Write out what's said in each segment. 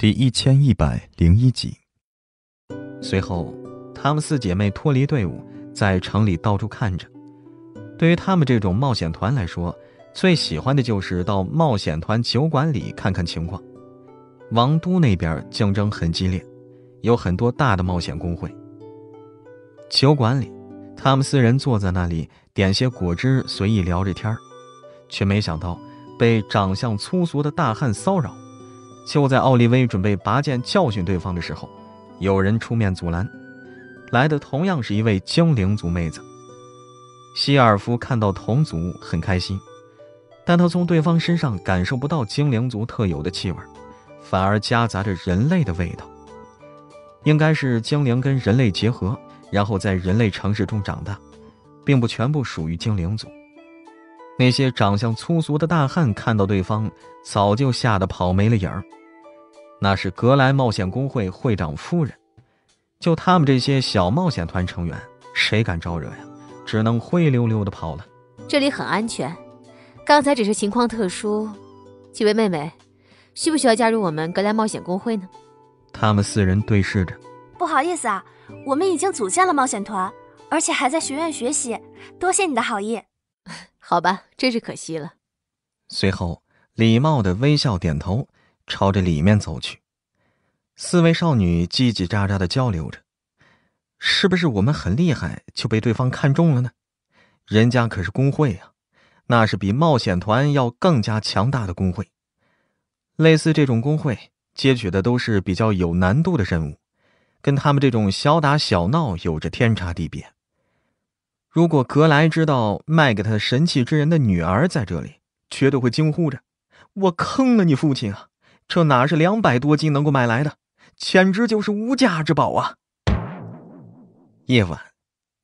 第一千一百零一集。随后，她们四姐妹脱离队伍，在城里到处看着。对于她们这种冒险团来说，最喜欢的就是到冒险团酒馆里看看情况。王都那边竞争很激烈，有很多大的冒险工会。酒馆里，他们四人坐在那里，点些果汁，随意聊着天却没想到被长相粗俗的大汉骚扰。就在奥利威准备拔剑教训对方的时候，有人出面阻拦。来的同样是一位精灵族妹子。希尔夫看到同族很开心，但他从对方身上感受不到精灵族特有的气味，反而夹杂着人类的味道。应该是精灵跟人类结合，然后在人类城市中长大，并不全部属于精灵族。那些长相粗俗的大汉看到对方，早就吓得跑没了影儿。那是格莱冒险公会会长夫人，就他们这些小冒险团成员，谁敢招惹呀？只能灰溜溜的跑了。这里很安全，刚才只是情况特殊。几位妹妹，需不需要加入我们格莱冒险公会呢？他们四人对视着。不好意思啊，我们已经组建了冒险团，而且还在学院学习。多谢你的好意。好吧，真是可惜了。随后，礼貌的微笑点头。朝着里面走去，四位少女叽叽喳喳的交流着：“是不是我们很厉害就被对方看中了呢？人家可是工会啊，那是比冒险团要更加强大的工会。类似这种工会，接取的都是比较有难度的任务，跟他们这种小打小闹有着天差地别。如果格莱知道卖给他神器之人的女儿在这里，绝对会惊呼着：‘我坑了你父亲啊！’”这哪是两百多斤能够买来的，简直就是无价之宝啊！夜晚，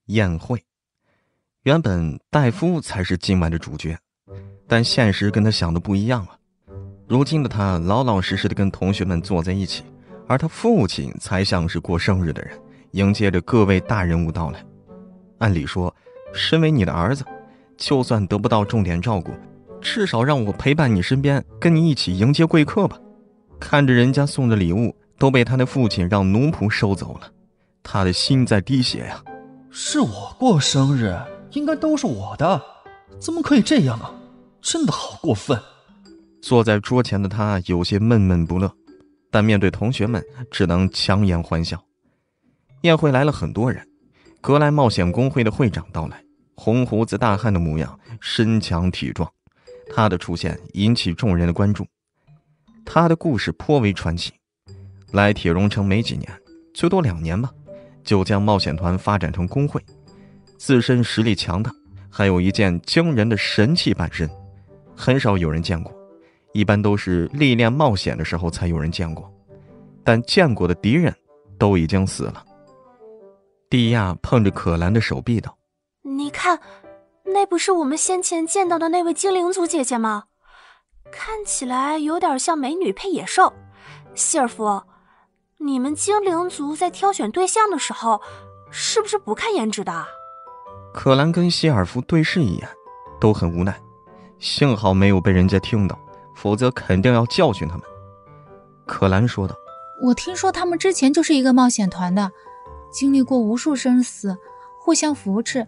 宴会，原本戴夫才是今晚的主角，但现实跟他想的不一样啊。如今的他老老实实的跟同学们坐在一起，而他父亲才像是过生日的人，迎接着各位大人物到来。按理说，身为你的儿子，就算得不到重点照顾，至少让我陪伴你身边，跟你一起迎接贵客吧。看着人家送的礼物都被他的父亲让奴仆收走了，他的心在滴血呀。是我过生日，应该都是我的，怎么可以这样啊？真的好过分！坐在桌前的他有些闷闷不乐，但面对同学们只能强颜欢笑。宴会来了很多人，格莱冒险公会的会长到来，红胡子大汉的模样，身强体壮，他的出现引起众人的关注。他的故事颇为传奇，来铁荣城没几年，最多两年吧，就将冒险团发展成工会，自身实力强大，还有一件惊人的神器半身，很少有人见过，一般都是历练冒险的时候才有人见过，但见过的敌人都已经死了。蒂亚碰着可兰的手臂道：“你看，那不是我们先前见到的那位精灵族姐姐吗？”看起来有点像美女配野兽，希尔夫，你们精灵族在挑选对象的时候，是不是不看颜值的？可兰跟希尔夫对视一眼，都很无奈，幸好没有被人家听到，否则肯定要教训他们。可兰说道：“我听说他们之前就是一个冒险团的，经历过无数生死，互相扶持，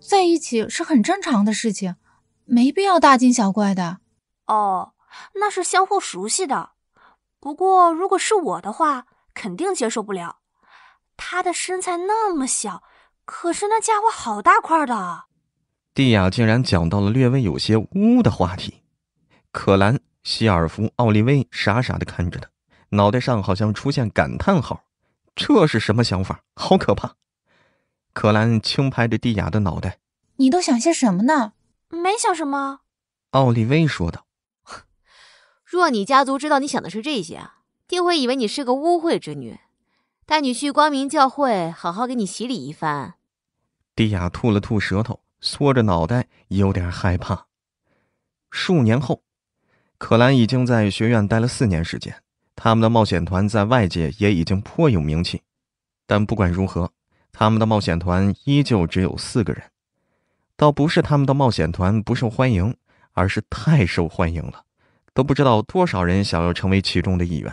在一起是很正常的事情，没必要大惊小怪的。”哦，那是相互熟悉的。不过，如果是我的话，肯定接受不了。他的身材那么小，可是那家伙好大块的。蒂亚竟然讲到了略微有些污的话题。可兰、希尔夫、奥利威傻傻的看着他，脑袋上好像出现感叹号。这是什么想法？好可怕！可兰轻拍着蒂亚的脑袋：“你都想些什么呢？”“没想什么。”奥利威说道。若你家族知道你想的是这些，定会以为你是个污秽之女，带你去光明教会，好好给你洗礼一番。蒂亚吐了吐舌头，缩着脑袋，有点害怕。数年后，可兰已经在学院待了四年时间，他们的冒险团在外界也已经颇有名气。但不管如何，他们的冒险团依旧只有四个人。倒不是他们的冒险团不受欢迎，而是太受欢迎了。都不知道多少人想要成为其中的一员，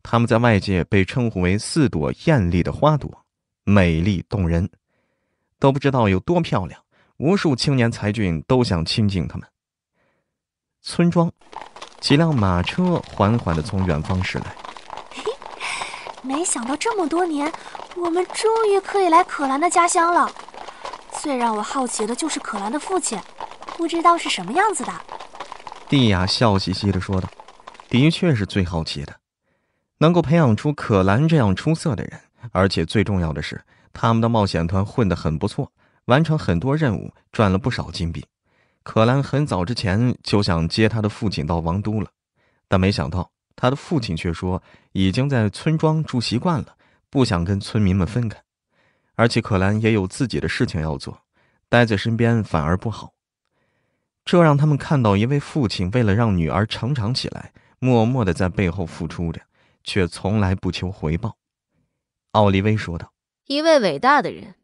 他们在外界被称呼为四朵艳丽的花朵，美丽动人，都不知道有多漂亮。无数青年才俊都想亲近他们。村庄，几辆马车缓缓地从远方驶来。没想到这么多年，我们终于可以来可兰的家乡了。最让我好奇的就是可兰的父亲，不知道是什么样子的。蒂亚笑嘻嘻地说道：“的确是最好奇的，能够培养出可兰这样出色的人，而且最重要的是，他们的冒险团混得很不错，完成很多任务，赚了不少金币。可兰很早之前就想接他的父亲到王都了，但没想到他的父亲却说已经在村庄住习惯了，不想跟村民们分开。”而且可兰也有自己的事情要做，待在身边反而不好。这让他们看到一位父亲为了让女儿成长起来，默默的在背后付出着，却从来不求回报。奥利威说道：“一位伟大的人。”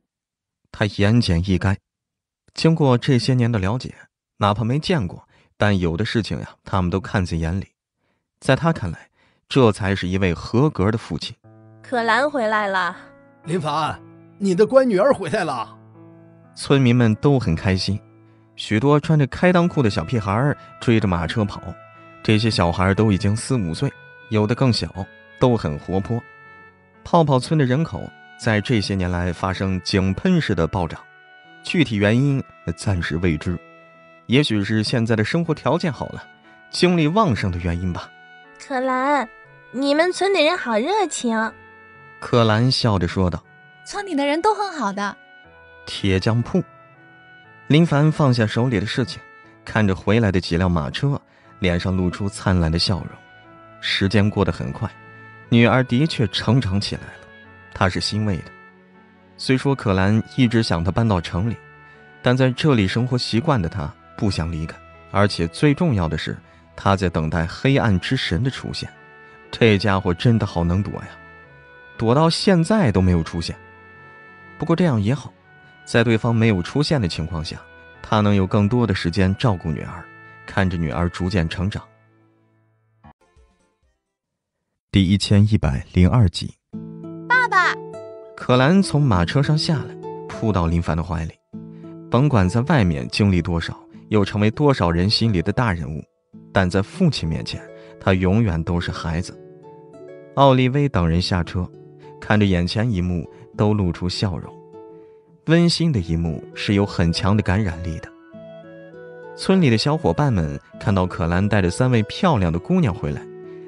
他言简意赅。经过这些年的了解，哪怕没见过，但有的事情呀，他们都看在眼里。在他看来，这才是一位合格的父亲。可兰回来了，林凡。你的乖女儿回来了，村民们都很开心。许多穿着开裆裤的小屁孩追着马车跑，这些小孩都已经四五岁，有的更小，都很活泼。泡泡村的人口在这些年来发生井喷式的暴涨，具体原因暂时未知，也许是现在的生活条件好了，精力旺盛的原因吧。可兰，你们村的人好热情。可兰笑着说道。村里的人都很好的。铁匠铺，林凡放下手里的事情，看着回来的几辆马车，脸上露出灿烂的笑容。时间过得很快，女儿的确成长起来了，他是欣慰的。虽说可兰一直想他搬到城里，但在这里生活习惯的他不想离开，而且最重要的是，他在等待黑暗之神的出现。这家伙真的好能躲呀，躲到现在都没有出现。不过这样也好，在对方没有出现的情况下，他能有更多的时间照顾女儿，看着女儿逐渐成长。第一千一百零二集，爸爸，可兰从马车上下来，扑到林凡的怀里。甭管在外面经历多少，又成为多少人心里的大人物，但在父亲面前，他永远都是孩子。奥利威等人下车，看着眼前一幕。都露出笑容，温馨的一幕是有很强的感染力的。村里的小伙伴们看到可兰带着三位漂亮的姑娘回来，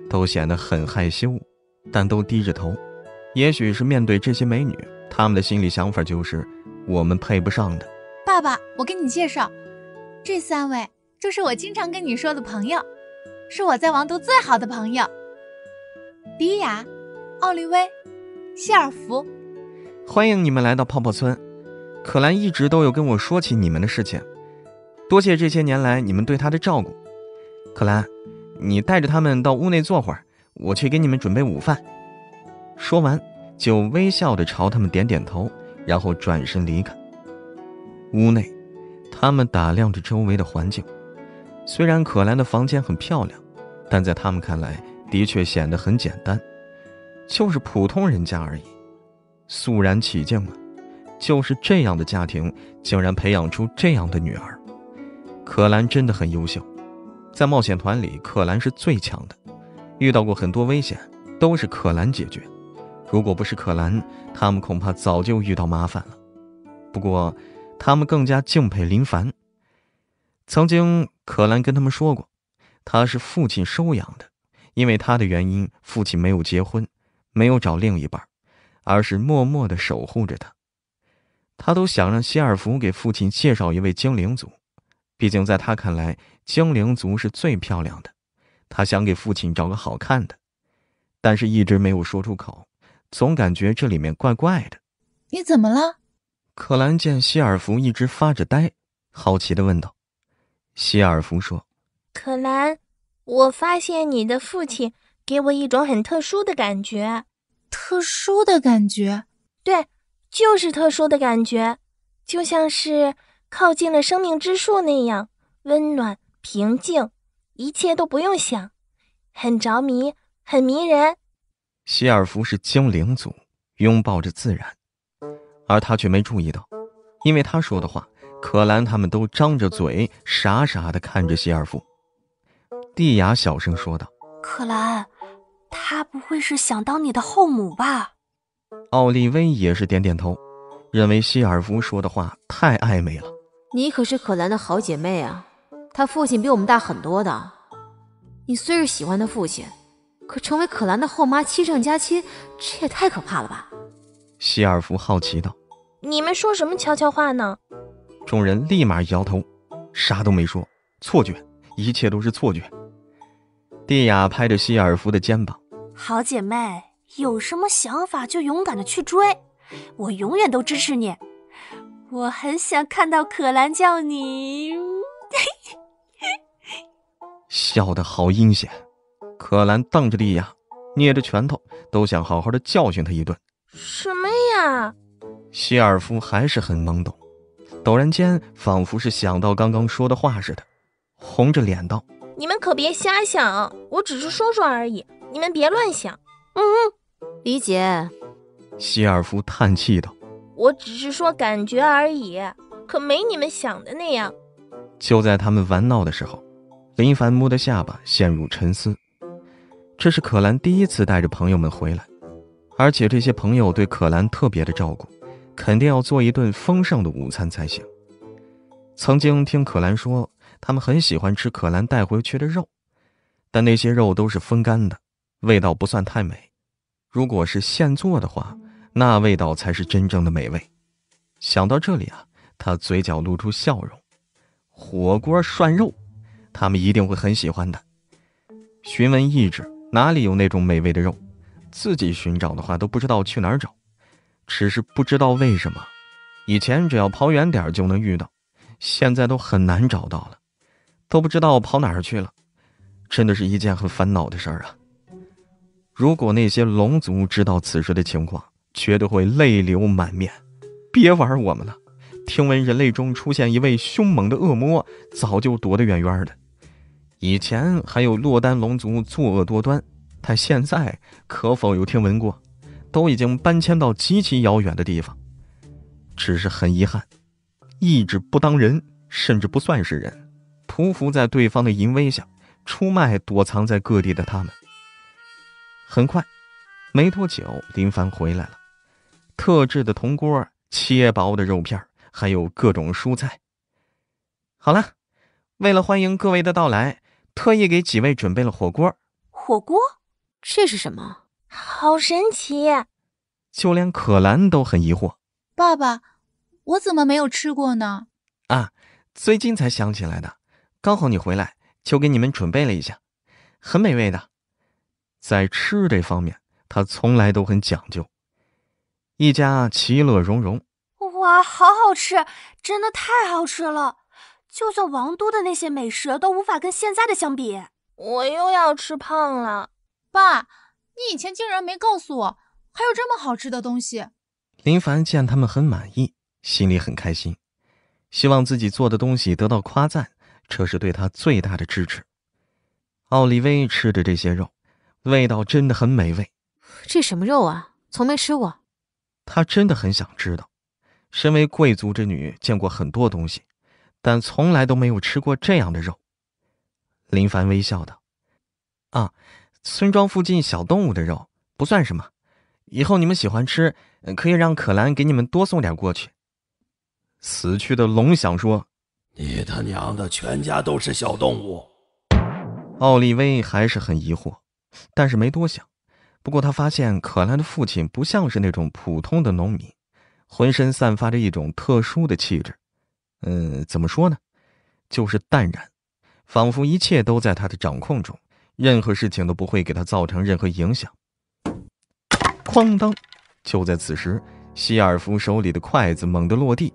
都显得很害羞，但都低着头。也许是面对这些美女，他们的心里想法就是我们配不上的。爸爸，我给你介绍，这三位就是我经常跟你说的朋友，是我在王都最好的朋友：迪亚、奥利威、希尔福。欢迎你们来到泡泡村，可兰一直都有跟我说起你们的事情，多谢这些年来你们对她的照顾。可兰，你带着他们到屋内坐会儿，我去给你们准备午饭。说完，就微笑的朝他们点点头，然后转身离开。屋内，他们打量着周围的环境，虽然可兰的房间很漂亮，但在他们看来，的确显得很简单，就是普通人家而已。肃然起敬啊！就是这样的家庭，竟然培养出这样的女儿。可兰真的很优秀，在冒险团里，可兰是最强的。遇到过很多危险，都是可兰解决。如果不是可兰，他们恐怕早就遇到麻烦了。不过，他们更加敬佩林凡。曾经，可兰跟他们说过，他是父亲收养的，因为他的原因，父亲没有结婚，没有找另一半。而是默默的守护着他，他都想让希尔弗给父亲介绍一位精灵族，毕竟在他看来，精灵族是最漂亮的。他想给父亲找个好看的，但是一直没有说出口，总感觉这里面怪怪的。你怎么了？可兰见希尔弗一直发着呆，好奇的问道。希尔弗说：“可兰，我发现你的父亲给我一种很特殊的感觉。”特殊的感觉，对，就是特殊的感觉，就像是靠近了生命之树那样温暖、平静，一切都不用想，很着迷，很迷人。希尔夫是精灵族，拥抱着自然，而他却没注意到，因为他说的话，可兰他们都张着嘴，傻傻的看着希尔夫。蒂雅小声说道：“可兰，他不会是想当你的后母吧？”奥利威也是点点头，认为希尔夫说的话太暧昧了。你可是可兰的好姐妹啊，她父亲比我们大很多的。你虽是喜欢她父亲，可成为可兰的后妈，七上加七，这也太可怕了吧？希尔夫好奇道：“你们说什么悄悄话呢？”众人立马摇头，啥都没说。错觉，一切都是错觉。蒂亚拍着希尔夫的肩膀：“好姐妹，有什么想法就勇敢的去追，我永远都支持你。我很想看到可兰叫你。”笑得好阴险，可兰瞪着莉亚，捏着拳头，都想好好的教训他一顿。什么呀？希尔夫还是很懵懂，陡然间仿佛是想到刚刚说的话似的，红着脸道：“你们可别瞎想，我只是说说而已，你们别乱想。”嗯嗯，理解。希尔夫叹气道：“我只是说感觉而已，可没你们想的那样。”就在他们玩闹的时候。林凡摸的下巴陷入沉思。这是可兰第一次带着朋友们回来，而且这些朋友对可兰特别的照顾，肯定要做一顿丰盛的午餐才行。曾经听可兰说，他们很喜欢吃可兰带回去的肉，但那些肉都是风干的，味道不算太美。如果是现做的话，那味道才是真正的美味。想到这里啊，他嘴角露出笑容。火锅涮肉。他们一定会很喜欢的。询问意志，哪里有那种美味的肉？自己寻找的话，都不知道去哪儿找。只是不知道为什么，以前只要跑远点就能遇到，现在都很难找到了，都不知道跑哪儿去了。真的是一件很烦恼的事儿啊！如果那些龙族知道此时的情况，绝对会泪流满面。别玩我们了！听闻人类中出现一位凶猛的恶魔，早就躲得远远的。以前还有落单龙族作恶多端，但现在可否有听闻过？都已经搬迁到极其遥远的地方。只是很遗憾，意志不当人，甚至不算是人，匍匐在对方的淫威下，出卖躲藏在各地的他们。很快，没多久，林凡回来了，特制的铜锅，切薄的肉片，还有各种蔬菜。好了，为了欢迎各位的到来。特意给几位准备了火锅。火锅，这是什么？好神奇！就连可兰都很疑惑。爸爸，我怎么没有吃过呢？啊，最近才想起来的。刚好你回来，就给你们准备了一下，很美味的。在吃这方面，他从来都很讲究。一家其乐融融。哇，好好吃，真的太好吃了！就算王都的那些美食都无法跟现在的相比，我又要吃胖了。爸，你以前竟然没告诉我还有这么好吃的东西。林凡见他们很满意，心里很开心，希望自己做的东西得到夸赞，这是对他最大的支持。奥利威吃着这些肉，味道真的很美味。这什么肉啊？从没吃过。他真的很想知道，身为贵族之女，见过很多东西。但从来都没有吃过这样的肉。林凡微笑道：“啊，村庄附近小动物的肉不算什么，以后你们喜欢吃，可以让可兰给你们多送点过去。”死去的龙想说：“你他娘的，全家都是小动物！”奥利威还是很疑惑，但是没多想。不过他发现可兰的父亲不像是那种普通的农民，浑身散发着一种特殊的气质。嗯，怎么说呢？就是淡然，仿佛一切都在他的掌控中，任何事情都不会给他造成任何影响。哐当！就在此时，希尔夫手里的筷子猛地落地，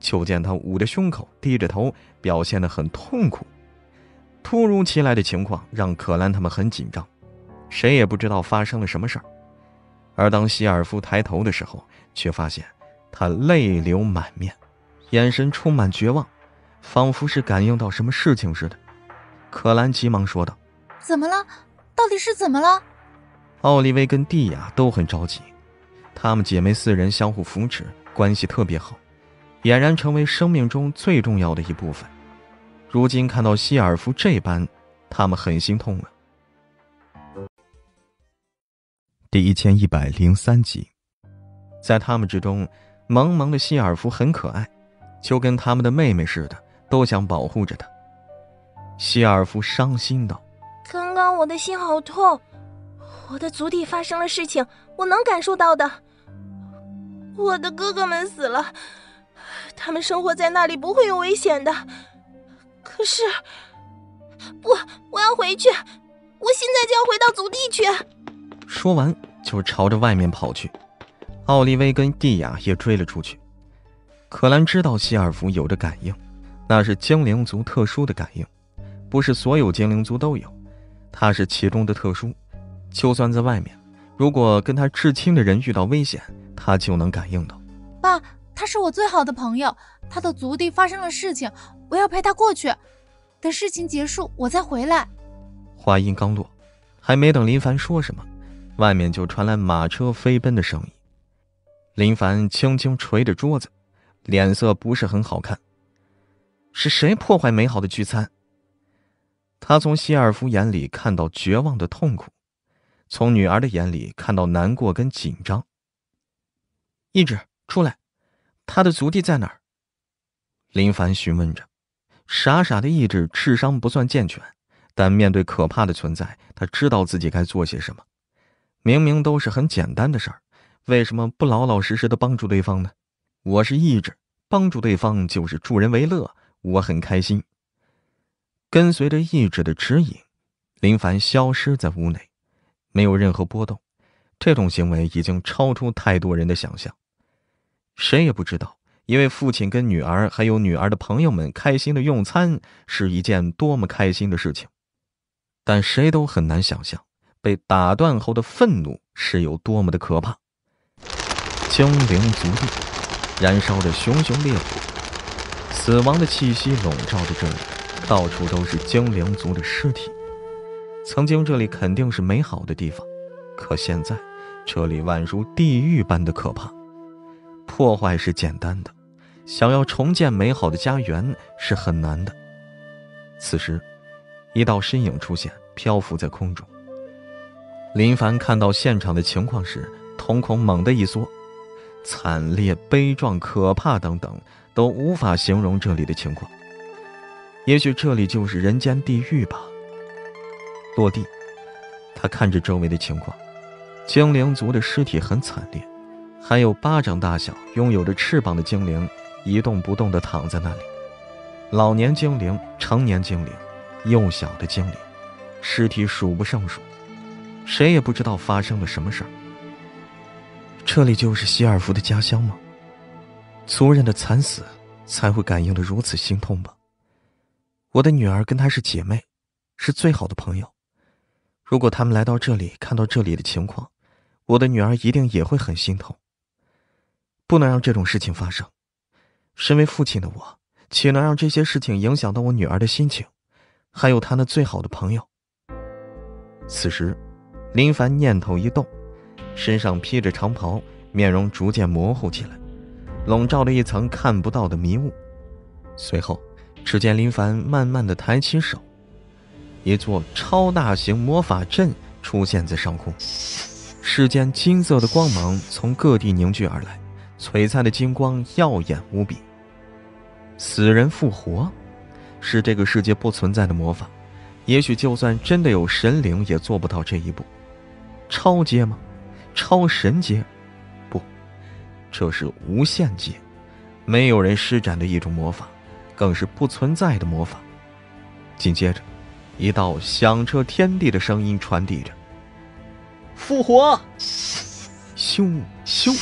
就见他捂着胸口，低着头，表现得很痛苦。突如其来的情况让可兰他们很紧张，谁也不知道发生了什么事儿。而当希尔夫抬头的时候，却发现他泪流满面。眼神充满绝望，仿佛是感应到什么事情似的。可兰急忙说道：“怎么了？到底是怎么了？”奥利薇跟蒂亚都很着急，她们姐妹四人相互扶持，关系特别好，俨然成为生命中最重要的一部分。如今看到希尔夫这般，她们很心痛了。第一千一百零三集，在他们之中，萌萌的希尔夫很可爱，就跟他们的妹妹似的，都想保护着她。希尔夫伤心道：“刚刚我的心好痛，我的族地发生了事情，我能感受到的。我的哥哥们死了，他们生活在那里不会有危险的。可是，不，我要回去，我现在就要回到族地去。”说完，就朝着外面跑去。奥利薇跟蒂亚也追了出去。可兰知道希尔福有着感应，那是精灵族特殊的感应，不是所有精灵族都有，他是其中的特殊。就算在外面，如果跟他至亲的人遇到危险，他就能感应到。爸，他是我最好的朋友，他的族地发生了事情，我要陪他过去。等事情结束，我再回来。话音刚落，还没等林凡说什么。外面就传来马车飞奔的声音，林凡轻轻捶着桌子，脸色不是很好看。是谁破坏美好的聚餐？他从希尔夫眼里看到绝望的痛苦，从女儿的眼里看到难过跟紧张。一直出来，他的族地在哪儿？林凡询问着。傻傻的意志智商不算健全，但面对可怕的存在，他知道自己该做些什么。明明都是很简单的事儿，为什么不老老实实的帮助对方呢？我是意志，帮助对方就是助人为乐，我很开心。跟随着意志的指引，林凡消失在屋内，没有任何波动。这种行为已经超出太多人的想象。谁也不知道，因为父亲跟女儿还有女儿的朋友们开心的用餐是一件多么开心的事情，但谁都很难想象。被打断后的愤怒是有多么的可怕！精灵族地燃烧着熊熊烈火，死亡的气息笼罩着这里，到处都是精灵族的尸体。曾经这里肯定是美好的地方，可现在这里宛如地狱般的可怕。破坏是简单的，想要重建美好的家园是很难的。此时，一道身影出现，漂浮在空中。林凡看到现场的情况时，瞳孔猛地一缩，惨烈、悲壮、可怕等等，都无法形容这里的情况。也许这里就是人间地狱吧。落地，他看着周围的情况，精灵族的尸体很惨烈，还有巴掌大小、拥有着翅膀的精灵一动不动地躺在那里，老年精灵、成年精灵、幼小的精灵，尸体数不胜数。谁也不知道发生了什么事儿。这里就是希尔夫的家乡吗？族人的惨死才会感应的如此心痛吧？我的女儿跟她是姐妹，是最好的朋友。如果他们来到这里，看到这里的情况，我的女儿一定也会很心痛。不能让这种事情发生。身为父亲的我，岂能让这些事情影响到我女儿的心情，还有她那最好的朋友？此时。林凡念头一动，身上披着长袍，面容逐渐模糊起来，笼罩了一层看不到的迷雾。随后，只见林凡慢慢的抬起手，一座超大型魔法阵出现在上空，世间金色的光芒从各地凝聚而来，璀璨的金光耀眼无比。死人复活，是这个世界不存在的魔法，也许就算真的有神灵，也做不到这一步。超阶吗？超神阶？不，这是无限阶，没有人施展的一种魔法，更是不存在的魔法。紧接着，一道响彻天地的声音传递着：“复活！”咻咻，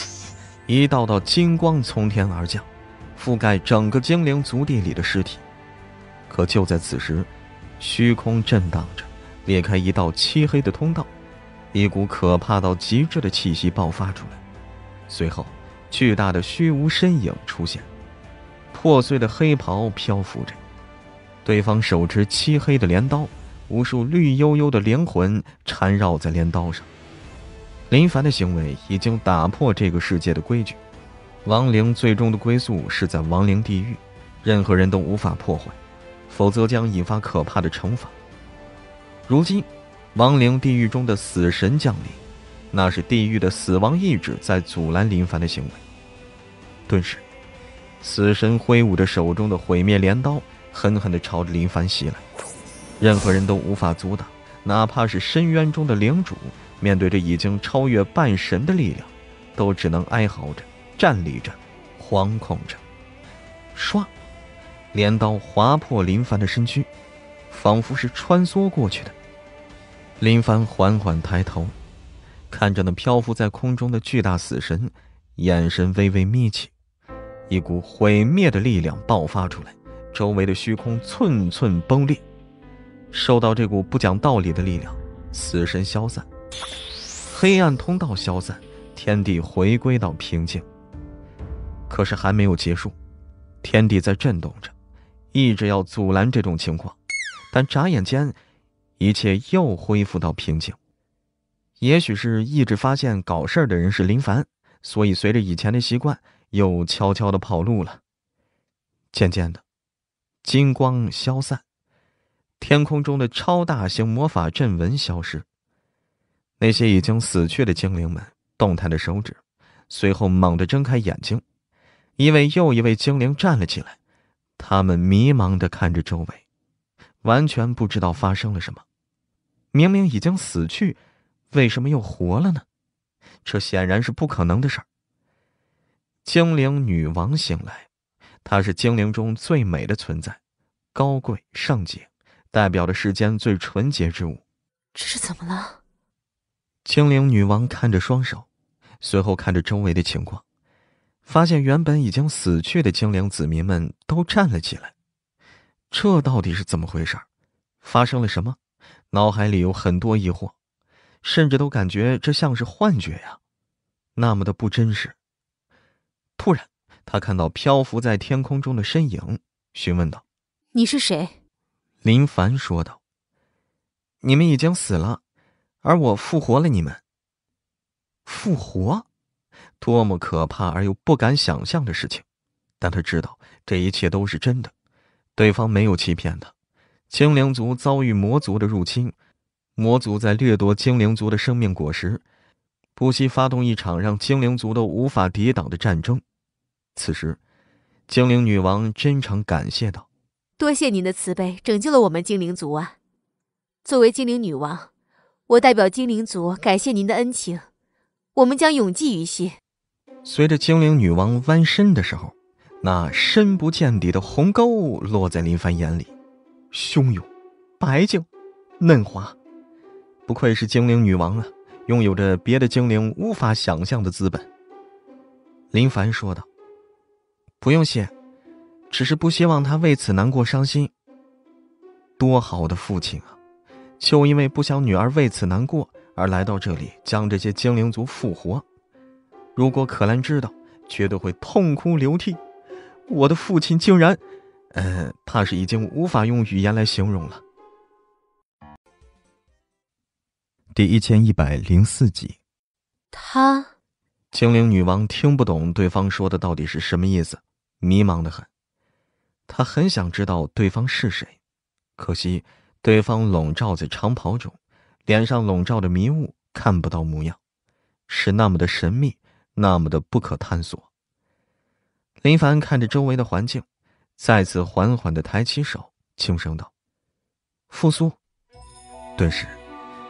一道道金光从天而降，覆盖整个精灵族地里的尸体。可就在此时，虚空震荡着，裂开一道漆黑的通道。一股可怕到极致的气息爆发出来，随后，巨大的虚无身影出现，破碎的黑袍漂浮着，对方手持漆黑的镰刀，无数绿油油的灵魂缠绕在镰刀上，林凡的行为已经打破这个世界的规矩，亡灵最终的归宿是在亡灵地狱，任何人都无法破坏，否则将引发可怕的惩罚。如今，亡灵地狱中的死神降临，那是地狱的死亡意志在阻拦林凡的行为。顿时，死神挥舞着手中的毁灭镰刀，狠狠地朝着林凡袭来，任何人都无法阻挡。哪怕是深渊中的领主，面对这已经超越半神的力量，都只能哀嚎着、站立着、惶恐着。唰，镰刀划破林凡的身躯，仿佛是穿梭过去的。林凡缓缓抬头，看着那漂浮在空中的巨大死神，眼神微微眯起，一股毁灭的力量爆发出来，周围的虚空寸寸崩裂。受到这股不讲道理的力量，死神消散，黑暗通道消散，天地回归到平静。可是还没有结束，天地在震动着，一直要阻拦这种情况，但眨眼间，一切又恢复到平静。也许是一直发现搞事儿的人是林凡，所以随着以前的习惯，又悄悄的跑路了。渐渐的，金光消散。天空中的超大型魔法阵纹消失。那些已经死去的精灵们动弹的手指，随后猛地睁开眼睛。一位又一位精灵站了起来，他们迷茫的看着周围，完全不知道发生了什么。明明已经死去，为什么又活了呢？这显然是不可能的事儿。精灵女王醒来，她是精灵中最美的存在，高贵圣洁。代表了世间最纯洁之物，这是怎么了？精灵女王看着双手，随后看着周围的情况，发现原本已经死去的精灵子民们都站了起来。这到底是怎么回事？发生了什么？脑海里有很多疑惑，甚至都感觉这像是幻觉呀，那么的不真实。突然，他看到漂浮在天空中的身影，询问道：“你是谁？”林凡说道：“你们已经死了，而我复活了你们。复活，多么可怕而又不敢想象的事情！但他知道这一切都是真的，对方没有欺骗他。精灵族遭遇魔族的入侵，魔族在掠夺精灵族的生命果实，不惜发动一场让精灵族都无法抵挡的战争。此时，精灵女王真诚感谢道。”多谢您的慈悲，拯救了我们精灵族啊！作为精灵女王，我代表精灵族感谢您的恩情，我们将永记于心。随着精灵女王弯身的时候，那深不见底的鸿沟落在林凡眼里，汹涌、白净、嫩滑，不愧是精灵女王啊，拥有着别的精灵无法想象的资本。林凡说道：“不用谢。”只是不希望他为此难过伤心。多好的父亲啊！就因为不想女儿为此难过，而来到这里将这些精灵族复活。如果可兰知道，绝对会痛哭流涕。我的父亲竟然……呃，怕是已经无法用语言来形容了。第一千一百零四集，他，精灵女王听不懂对方说的到底是什么意思，迷茫的很。她很想知道对方是谁，可惜对方笼罩在长袍中，脸上笼罩着迷雾，看不到模样，是那么的神秘，那么的不可探索。林凡看着周围的环境，再次缓缓的抬起手，轻声道：“复苏。”顿时，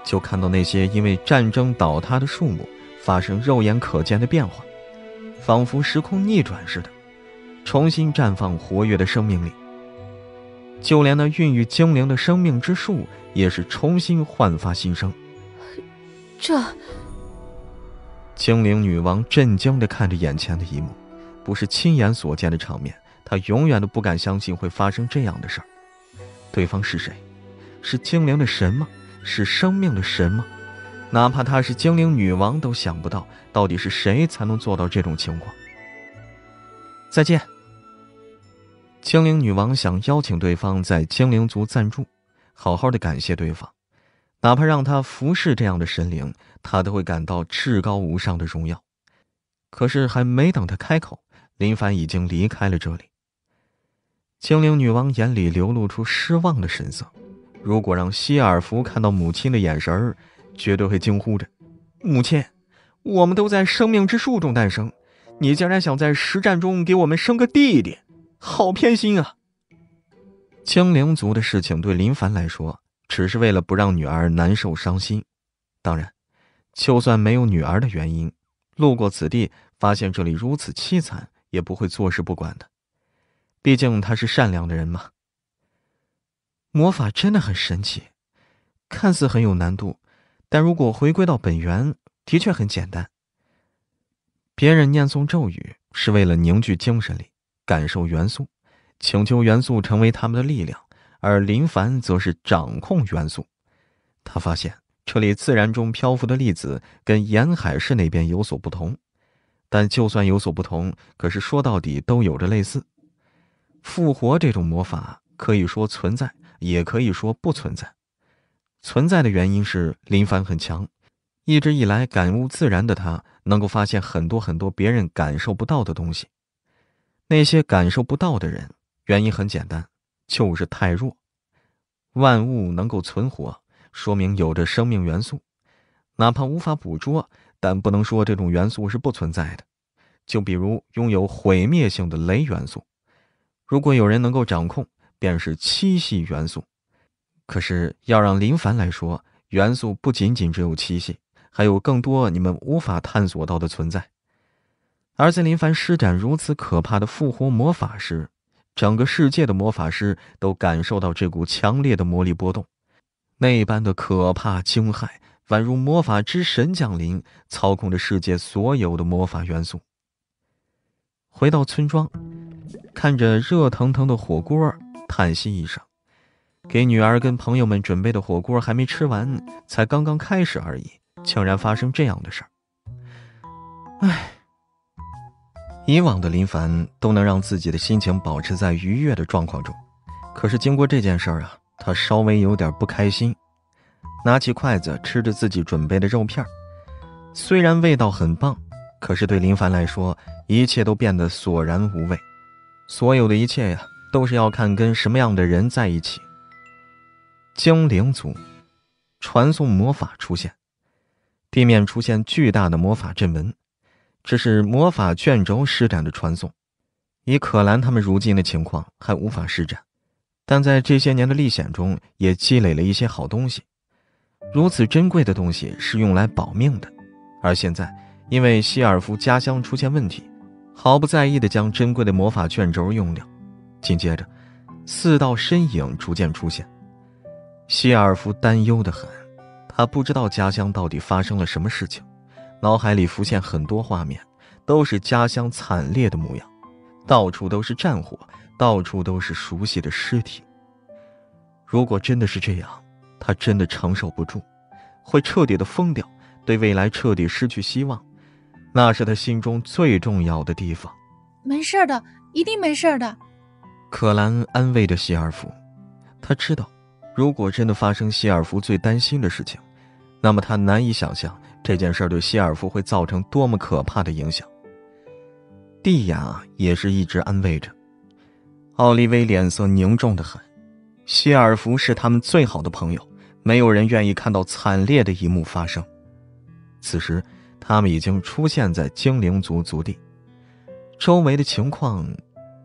就看到那些因为战争倒塌的树木发生肉眼可见的变化，仿佛时空逆转似的。重新绽放活跃的生命力，就连那孕育精灵的生命之树也是重新焕发新生。这，精灵女王震惊的看着眼前的一幕，不是亲眼所见的场面，他永远都不敢相信会发生这样的事儿。对方是谁？是精灵的神吗？是生命的神吗？哪怕她是精灵女王，都想不到到底是谁才能做到这种情况。再见。精灵女王想邀请对方在精灵族暂住，好好的感谢对方，哪怕让他服侍这样的神灵，他都会感到至高无上的荣耀。可是还没等他开口，林凡已经离开了这里。精灵女王眼里流露出失望的神色。如果让希尔弗看到母亲的眼神儿，绝对会惊呼着：“母亲，我们都在生命之树中诞生，你竟然想在实战中给我们生个弟弟，好偏心啊！”精灵族的事情对林凡来说，只是为了不让女儿难受伤心。当然，就算没有女儿的原因，路过此地发现这里如此凄惨，也不会坐视不管的。毕竟他是善良的人嘛。魔法真的很神奇，看似很有难度，但如果回归到本源，的确很简单。别人念诵咒语是为了凝聚精神力，感受元素，请求元素成为他们的力量；而林凡则是掌控元素。他发现这里自然中漂浮的粒子跟沿海市那边有所不同，但就算有所不同，可是说到底都有着类似。复活这种魔法可以说存在，也可以说不存在。存在的原因是林凡很强，一直以来感悟自然的他，能够发现很多很多别人感受不到的东西。那些感受不到的人，原因很简单，就是太弱。万物能够存活，说明有着生命元素，哪怕无法捕捉，但不能说这种元素是不存在的。就比如拥有毁灭性的雷元素。如果有人能够掌控，便是七系元素。可是要让林凡来说，元素不仅仅只有七系，还有更多你们无法探索到的存在。而在林凡施展如此可怕的复活魔法时，整个世界的魔法师都感受到这股强烈的魔力波动，那般的可怕惊骇，宛如魔法之神降临，操控着世界所有的魔法元素。回到村庄。看着热腾腾的火锅，叹息一声。给女儿跟朋友们准备的火锅还没吃完，才刚刚开始而已，竟然发生这样的事儿。唉，以往的林凡都能让自己的心情保持在愉悦的状况中，可是经过这件事儿啊，他稍微有点不开心。拿起筷子吃着自己准备的肉片虽然味道很棒，可是对林凡来说，一切都变得索然无味。所有的一切呀，都是要看跟什么样的人在一起。精灵族，传送魔法出现，地面出现巨大的魔法阵纹，这是魔法卷轴施展的传送。以可兰他们如今的情况，还无法施展，但在这些年的历险中，也积累了一些好东西。如此珍贵的东西是用来保命的，而现在因为希尔夫家乡出现问题。毫不在意的将珍贵的魔法卷轴用掉，紧接着，四道身影逐渐出现。希尔夫担忧的很，他不知道家乡到底发生了什么事情，脑海里浮现很多画面，都是家乡惨烈的模样，到处都是战火，到处都是熟悉的尸体。如果真的是这样，他真的承受不住，会彻底的疯掉，对未来彻底失去希望。那是他心中最重要的地方。没事的，一定没事的。可兰安慰着希尔弗，他知道，如果真的发生希尔弗最担心的事情，那么他难以想象这件事对希尔弗会造成多么可怕的影响。蒂亚也是一直安慰着。奥利威脸色凝重的很，希尔弗是他们最好的朋友，没有人愿意看到惨烈的一幕发生。此时。他们已经出现在精灵族族地，周围的情况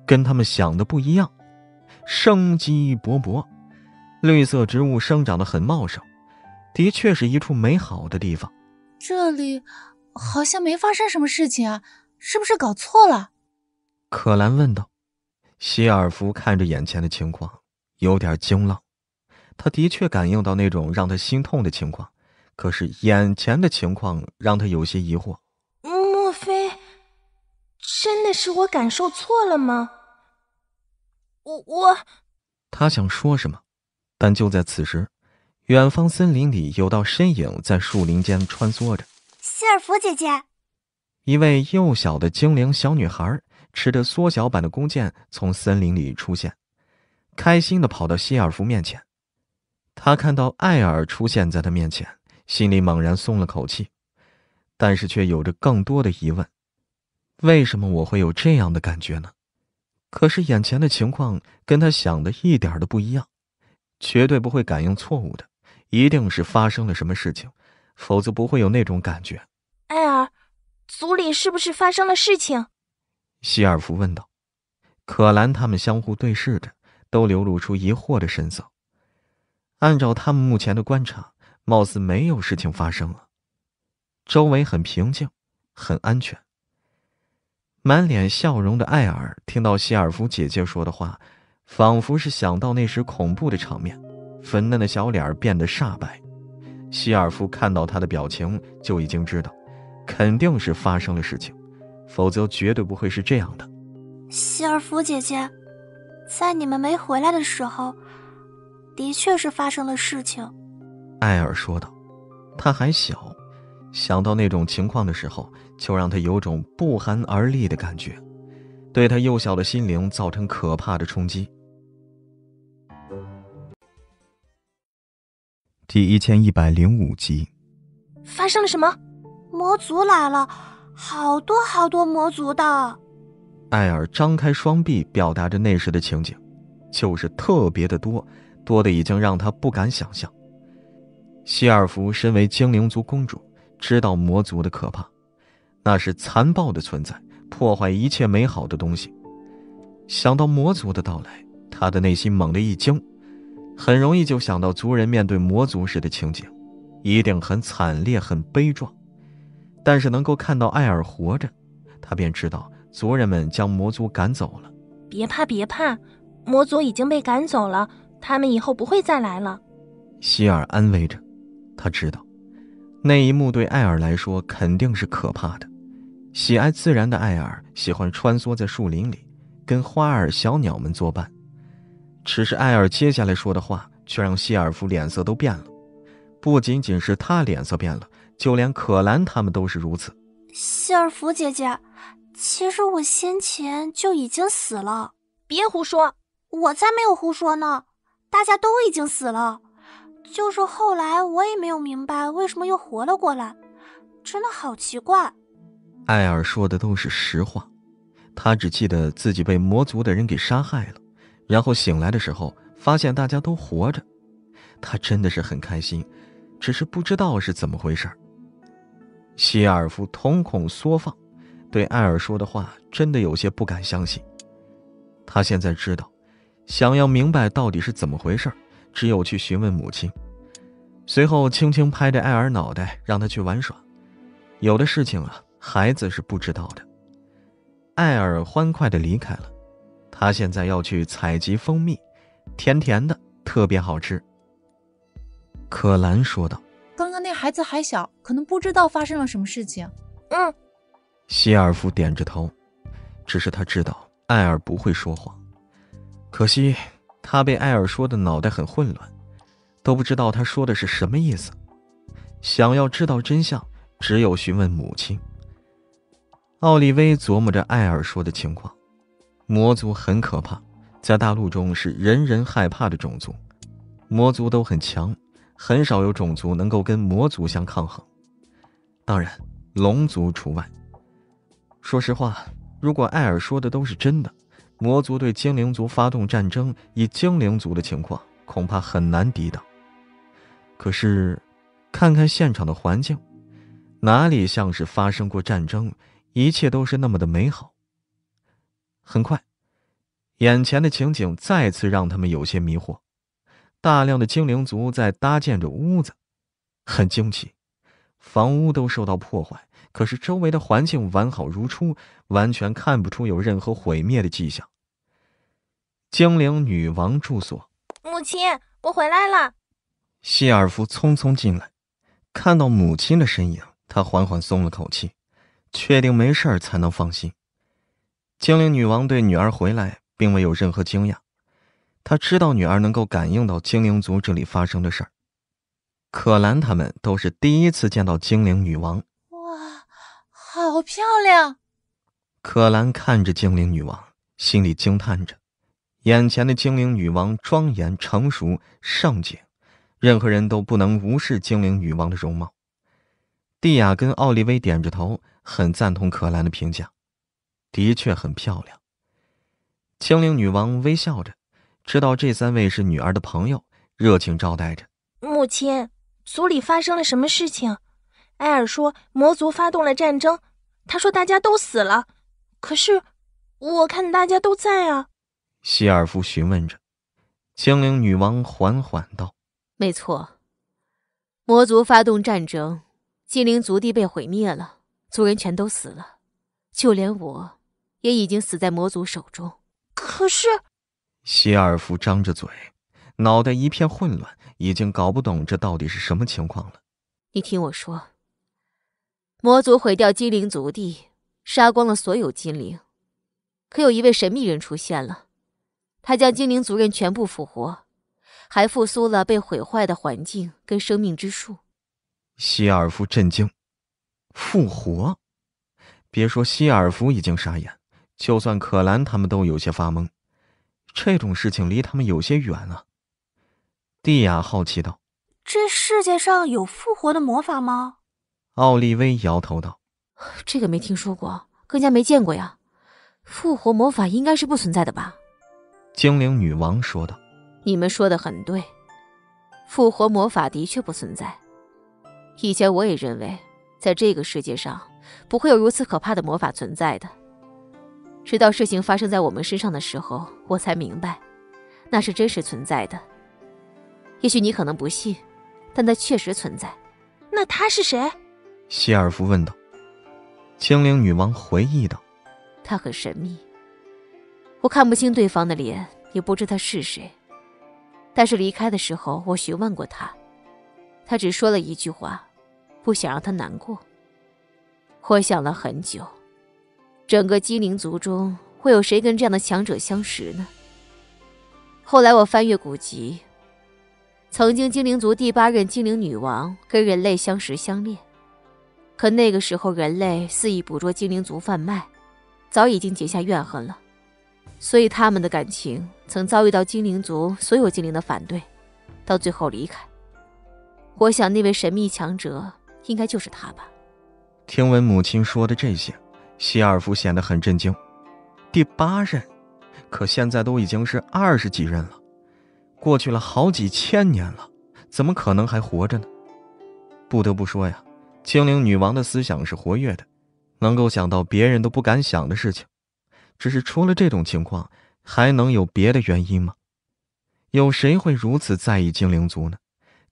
跟他们想的不一样，生机勃勃，绿色植物生长的很茂盛，的确是一处美好的地方。这里好像没发生什么事情啊，是不是搞错了？可兰问道。希尔弗看着眼前的情况，有点惊愣，他的确感应到那种让他心痛的情况。可是眼前的情况让他有些疑惑，莫非真的是我感受错了吗？我我……他想说什么，但就在此时，远方森林里有道身影在树林间穿梭着。希尔弗姐姐，一位幼小的精灵小女孩持着缩小版的弓箭从森林里出现，开心的跑到希尔弗面前。他看到艾尔出现在他面前，心里猛然松了口气，但是却有着更多的疑问：为什么我会有这样的感觉呢？可是眼前的情况跟他想的一点都不一样，绝对不会感应错误的，一定是发生了什么事情，否则不会有那种感觉。艾尔，族里是不是发生了事情？希尔福问道。可兰他们相互对视着，都流露出疑惑的神色。按照他们目前的观察，貌似没有事情发生了，周围很平静，很安全。满脸笑容的艾尔听到希尔夫姐姐说的话，仿佛是想到那时恐怖的场面，粉嫩的小脸变得煞白。希尔夫看到他的表情，就已经知道，肯定是发生了事情，否则绝对不会是这样的。希尔夫姐姐，在你们没回来的时候，的确是发生了事情。艾尔说道：“他还小，想到那种情况的时候，就让他有种不寒而栗的感觉，对他幼小的心灵造成可怕的冲击。”第一千一百零五集，发生了什么？魔族来了，好多好多魔族的。艾尔张开双臂，表达着那时的情景，就是特别的多，多的已经让他不敢想象。希尔弗身为精灵族公主，知道魔族的可怕，那是残暴的存在，破坏一切美好的东西。想到魔族的到来，他的内心猛地一惊，很容易就想到族人面对魔族时的情景，一定很惨烈、很悲壮。但是能够看到艾尔活着，他便知道。族人们将魔族赶走了。别怕，别怕，魔族已经被赶走了，他们以后不会再来了。希尔安慰着，他知道，那一幕对艾尔来说肯定是可怕的。喜爱自然的艾尔喜欢穿梭在树林里，跟花儿、小鸟们作伴。只是艾尔接下来说的话，却让希尔夫脸色都变了。不仅仅是他脸色变了，就连可兰他们都是如此。希尔夫姐姐。其实我先前就已经死了，别胡说，我才没有胡说呢。大家都已经死了，就是后来我也没有明白为什么又活了过来，真的好奇怪。艾尔说的都是实话，他只记得自己被魔族的人给杀害了，然后醒来的时候发现大家都活着，他真的是很开心，只是不知道是怎么回事。希尔夫瞳孔缩放。对艾尔说的话，真的有些不敢相信。他现在知道，想要明白到底是怎么回事，只有去询问母亲。随后，轻轻拍着艾尔脑袋，让他去玩耍。有的事情啊，孩子是不知道的。艾尔欢快的离开了。他现在要去采集蜂蜜，甜甜的，特别好吃。可兰说道：“刚刚那孩子还小，可能不知道发生了什么事情。”嗯。希尔夫点着头，只是他知道艾尔不会说谎。可惜他被艾尔说的脑袋很混乱，都不知道他说的是什么意思。想要知道真相，只有询问母亲。奥利威琢磨着艾尔说的情况：魔族很可怕，在大陆中是人人害怕的种族，魔族都很强，很少有种族能够跟魔族相抗衡。当然，龙族除外。说实话，如果艾尔说的都是真的，魔族对精灵族发动战争，以精灵族的情况，恐怕很难抵挡。可是，看看现场的环境，哪里像是发生过战争？一切都是那么的美好。很快，眼前的情景再次让他们有些迷惑。大量的精灵族在搭建着屋子，很惊奇，房屋都受到破坏。可是周围的环境完好如初，完全看不出有任何毁灭的迹象。精灵女王住所，母亲，我回来了。希尔夫匆匆进来，看到母亲的身影，他缓缓松了口气，确定没事儿才能放心。精灵女王对女儿回来并没有任何惊讶，她知道女儿能够感应到精灵族这里发生的事儿。可兰他们都是第一次见到精灵女王。哇好漂亮！可兰看着精灵女王，心里惊叹着：眼前的精灵女王庄严、成熟、圣洁，任何人都不能无视精灵女王的容貌。蒂亚跟奥利威点着头，很赞同可兰的评价，的确很漂亮。精灵女王微笑着，知道这三位是女儿的朋友，热情招待着。母亲，族里发生了什么事情？埃尔说魔族发动了战争，他说大家都死了，可是我看大家都在啊。希尔夫询问着，精灵女王缓缓道：“没错，魔族发动战争。”精灵族地被毁灭了，族人全都死了，就连我，也已经死在魔族手中。可是，希尔夫张着嘴，脑袋一片混乱，已经搞不懂这到底是什么情况了。你听我说，魔族毁掉精灵族地，杀光了所有精灵，可有一位神秘人出现了，他将精灵族人全部复活，还复苏了被毁坏的环境跟生命之树。希尔夫震惊，复活？别说希尔夫已经傻眼，就算可兰他们都有些发懵。这种事情离他们有些远啊。蒂亚好奇道：“这世界上有复活的魔法吗？”奥利威摇头道：“这个没听说过，更加没见过呀。复活魔法应该是不存在的吧？”精灵女王说道：“你们说的很对，复活魔法的确不存在。”以前我也认为，在这个世界上不会有如此可怕的魔法存在的。直到事情发生在我们身上的时候，我才明白，那是真实存在的。也许你可能不信，但它确实存在。那他是谁？希尔夫问道。精灵女王回忆道：“他很神秘，我看不清对方的脸，也不知他是谁。但是离开的时候，我询问过他，他只说了一句话。”不想让他难过。我想了很久，整个精灵族中会有谁跟这样的强者相识呢？后来我翻阅古籍，曾经精灵族第八任精灵女王跟人类相识相恋，可那个时候人类肆意捕捉精灵族贩卖，早已经结下怨恨了，所以他们的感情曾遭遇到精灵族所有精灵的反对，到最后离开。我想那位神秘强者。应该就是他吧。听闻母亲说的这些，希尔夫显得很震惊。第八任，可现在都已经是二十几任了，过去了好几千年了，怎么可能还活着呢？不得不说呀，精灵女王的思想是活跃的，能够想到别人都不敢想的事情。只是除了这种情况，还能有别的原因吗？有谁会如此在意精灵族呢？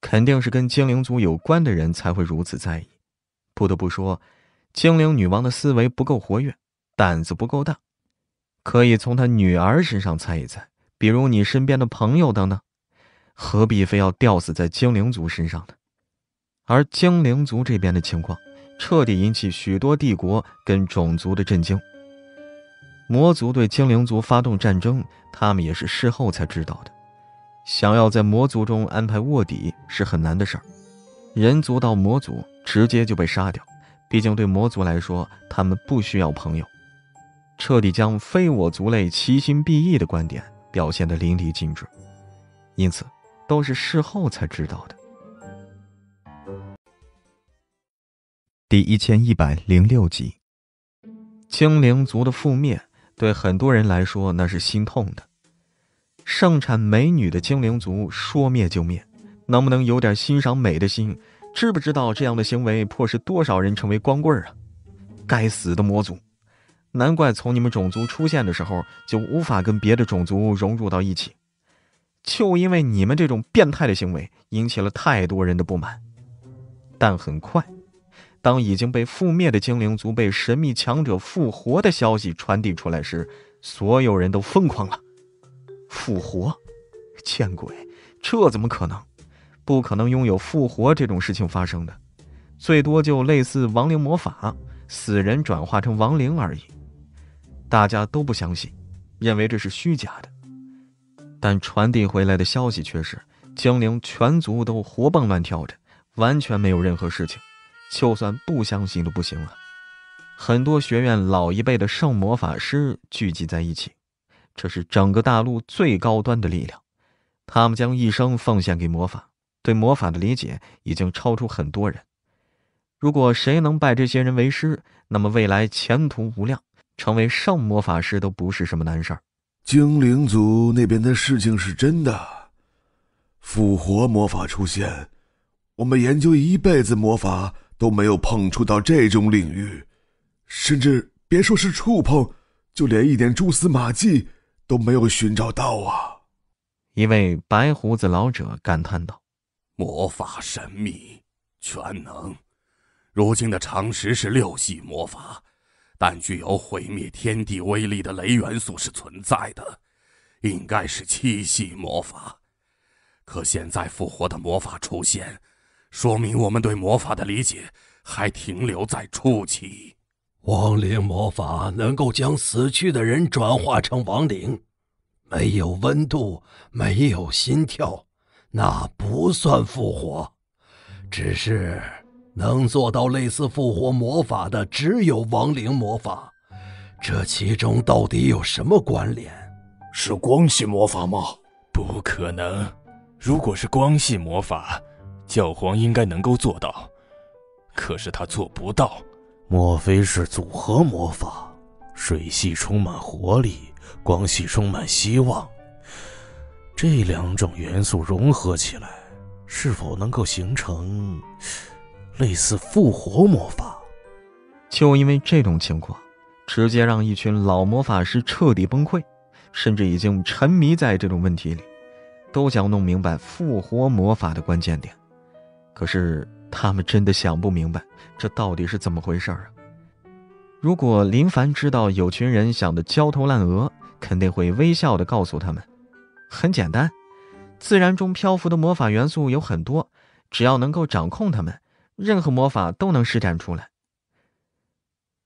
肯定是跟精灵族有关的人才会如此在意。不得不说，精灵女王的思维不够活跃，胆子不够大。可以从她女儿身上猜一猜，比如你身边的朋友等等，何必非要吊死在精灵族身上呢？而精灵族这边的情况，彻底引起许多帝国跟种族的震惊。魔族对精灵族发动战争，他们也是事后才知道的。想要在魔族中安排卧底是很难的事儿，人族到魔族直接就被杀掉。毕竟对魔族来说，他们不需要朋友。彻底将非我族类其心必异的观点表现得淋漓尽致，因此都是事后才知道的。第一千一百零六集，精灵族的覆灭对很多人来说那是心痛的。盛产美女的精灵族说灭就灭，能不能有点欣赏美的心？知不知道这样的行为迫使多少人成为光棍啊？该死的魔族！难怪从你们种族出现的时候就无法跟别的种族融入到一起，就因为你们这种变态的行为引起了太多人的不满。但很快，当已经被覆灭的精灵族被神秘强者复活的消息传递出来时，所有人都疯狂了。复活，见鬼！这怎么可能？不可能拥有复活这种事情发生的，最多就类似亡灵魔法，死人转化成亡灵而已。大家都不相信，认为这是虚假的。但传递回来的消息却是，精灵全族都活蹦乱跳着，完全没有任何事情。就算不相信都不行了。很多学院老一辈的圣魔法师聚集在一起。这是整个大陆最高端的力量，他们将一生奉献给魔法，对魔法的理解已经超出很多人。如果谁能拜这些人为师，那么未来前途无量，成为圣魔法师都不是什么难事儿。精灵族那边的事情是真的，复活魔法出现，我们研究一辈子魔法都没有碰触到这种领域，甚至别说是触碰，就连一点蛛丝马迹都没有寻找到啊！一位白胡子老者感叹道：“魔法神秘，全能。如今的常识是六系魔法，但具有毁灭天地威力的雷元素是存在的，应该是七系魔法。可现在复活的魔法出现，说明我们对魔法的理解还停留在初期。亡灵魔法能够将死去的人转化成亡灵。”没有温度，没有心跳，那不算复活。只是能做到类似复活魔法的，只有亡灵魔法。这其中到底有什么关联？是光系魔法吗？不可能。如果是光系魔法，教皇应该能够做到。可是他做不到。莫非是组合魔法？水系充满活力。光系充满希望，这两种元素融合起来，是否能够形成类似复活魔法？就因为这种情况，直接让一群老魔法师彻底崩溃，甚至已经沉迷在这种问题里，都想弄明白复活魔法的关键点。可是他们真的想不明白，这到底是怎么回事啊？如果林凡知道有群人想的焦头烂额，肯定会微笑的告诉他们：“很简单，自然中漂浮的魔法元素有很多，只要能够掌控它们，任何魔法都能施展出来。”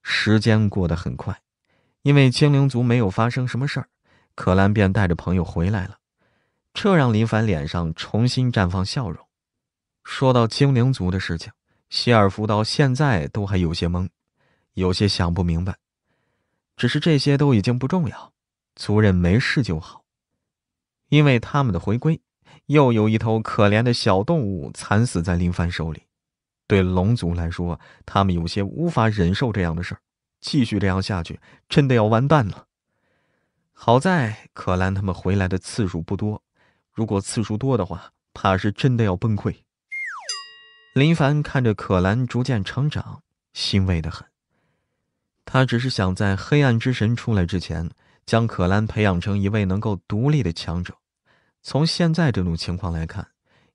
时间过得很快，因为精灵族没有发生什么事儿，可兰便带着朋友回来了，这让林凡脸上重新绽放笑容。说到精灵族的事情，希尔弗到现在都还有些懵，有些想不明白。只是这些都已经不重要。族人没事就好，因为他们的回归，又有一头可怜的小动物惨死在林凡手里。对龙族来说，他们有些无法忍受这样的事儿，继续这样下去，真的要完蛋了。好在可兰他们回来的次数不多，如果次数多的话，怕是真的要崩溃。林凡看着可兰逐渐成长，欣慰的很。他只是想在黑暗之神出来之前。将可兰培养成一位能够独立的强者。从现在这种情况来看，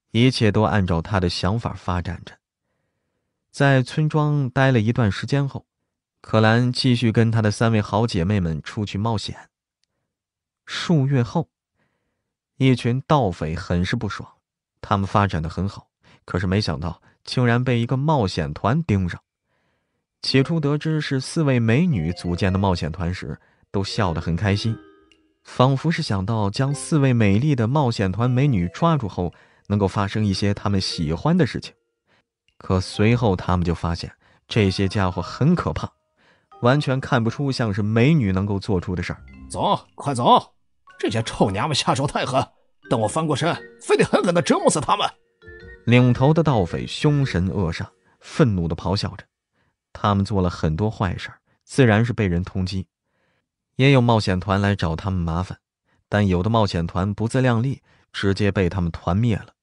一切都按照他的想法发展着。在村庄待了一段时间后，可兰继续跟她的三位好姐妹们出去冒险。数月后，一群盗匪很是不爽，他们发展的很好，可是没想到竟然被一个冒险团盯上。起初得知是四位美女组建的冒险团时，都笑得很开心，仿佛是想到将四位美丽的冒险团美女抓住后，能够发生一些他们喜欢的事情。可随后他们就发现，这些家伙很可怕，完全看不出像是美女能够做出的事儿。走，快走！这些臭娘们下手太狠，等我翻过身，非得狠狠地折磨死他们！领头的盗匪凶神恶煞，愤怒地咆哮着。他们做了很多坏事，自然是被人通缉。也有冒险团来找他们麻烦，但有的冒险团不自量力，直接被他们团灭了。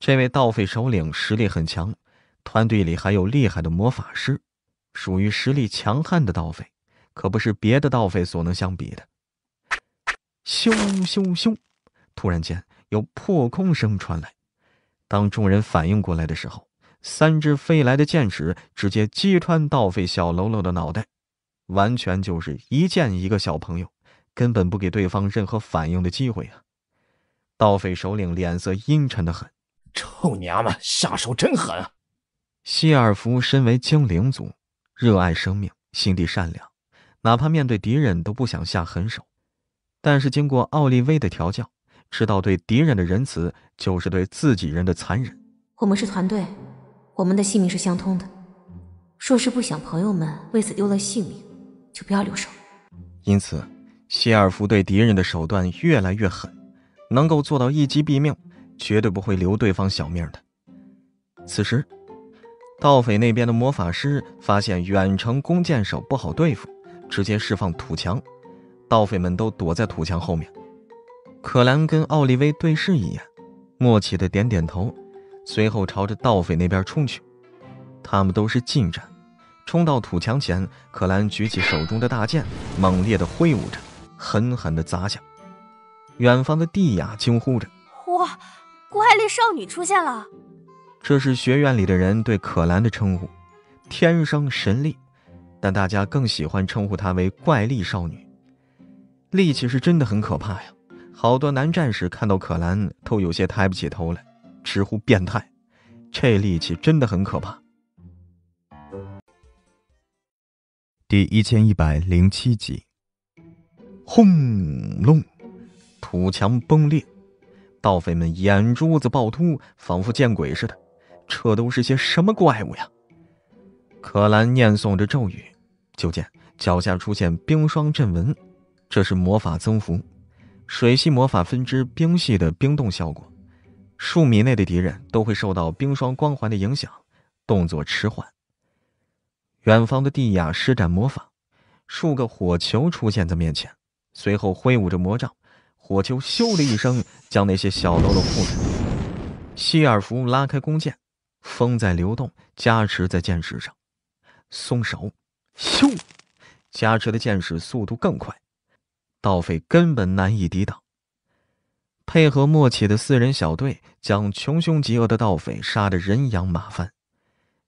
这位盗匪首领实力很强，团队里还有厉害的魔法师，属于实力强悍的盗匪，可不是别的盗匪所能相比的。咻咻咻！突然间有破空声传来，当众人反应过来的时候，三只飞来的剑齿直接击穿盗匪小喽啰的脑袋。完全就是一剑一个小朋友，根本不给对方任何反应的机会啊！盗匪首领脸色阴沉的很，臭娘们下手真狠。啊希尔弗身为精灵族，热爱生命，心地善良，哪怕面对敌人都不想下狠手。但是经过奥利威的调教，知道对敌人的仁慈就是对自己人的残忍。我们是团队，我们的性命是相通的。若是不想朋友们为此丢了性命，就不要留手。因此，谢尔夫对敌人的手段越来越狠，能够做到一击毙命，绝对不会留对方小命的。此时，盗匪那边的魔法师发现远程弓箭手不好对付，直接释放土墙，盗匪们都躲在土墙后面。可兰跟奥利威对视一眼，默契的点点头，随后朝着盗匪那边冲去。他们都是近战，冲到土墙前，可兰举起手中的大剑，猛烈的挥舞着，狠狠的砸下。远方的蒂亚惊呼着：“哇，怪力少女出现了！”这是学院里的人对可兰的称呼，天生神力，但大家更喜欢称呼她为怪力少女。力气是真的很可怕呀，好多男战士看到可兰都有些抬不起头来，直呼变态。这力气真的很可怕。第一千一百零七集，轰隆，土墙崩裂，盗匪们眼珠子暴突，仿佛见鬼似的。这都是些什么怪物呀？可兰念诵着咒语，就见脚下出现冰霜阵纹，这是魔法增幅，水系魔法分支冰系的冰冻效果。数米内的敌人都会受到冰霜光环的影响，动作迟缓。远方的蒂亚施展魔法，数个火球出现在面前，随后挥舞着魔杖，火球咻的一声将那些小喽啰护着。希尔弗拉开弓箭。风在流动，加持在箭矢上。松手，咻！加持的箭矢速度更快，盗匪根本难以抵挡。配合默契的四人小队，将穷凶极恶的盗匪杀得人仰马翻。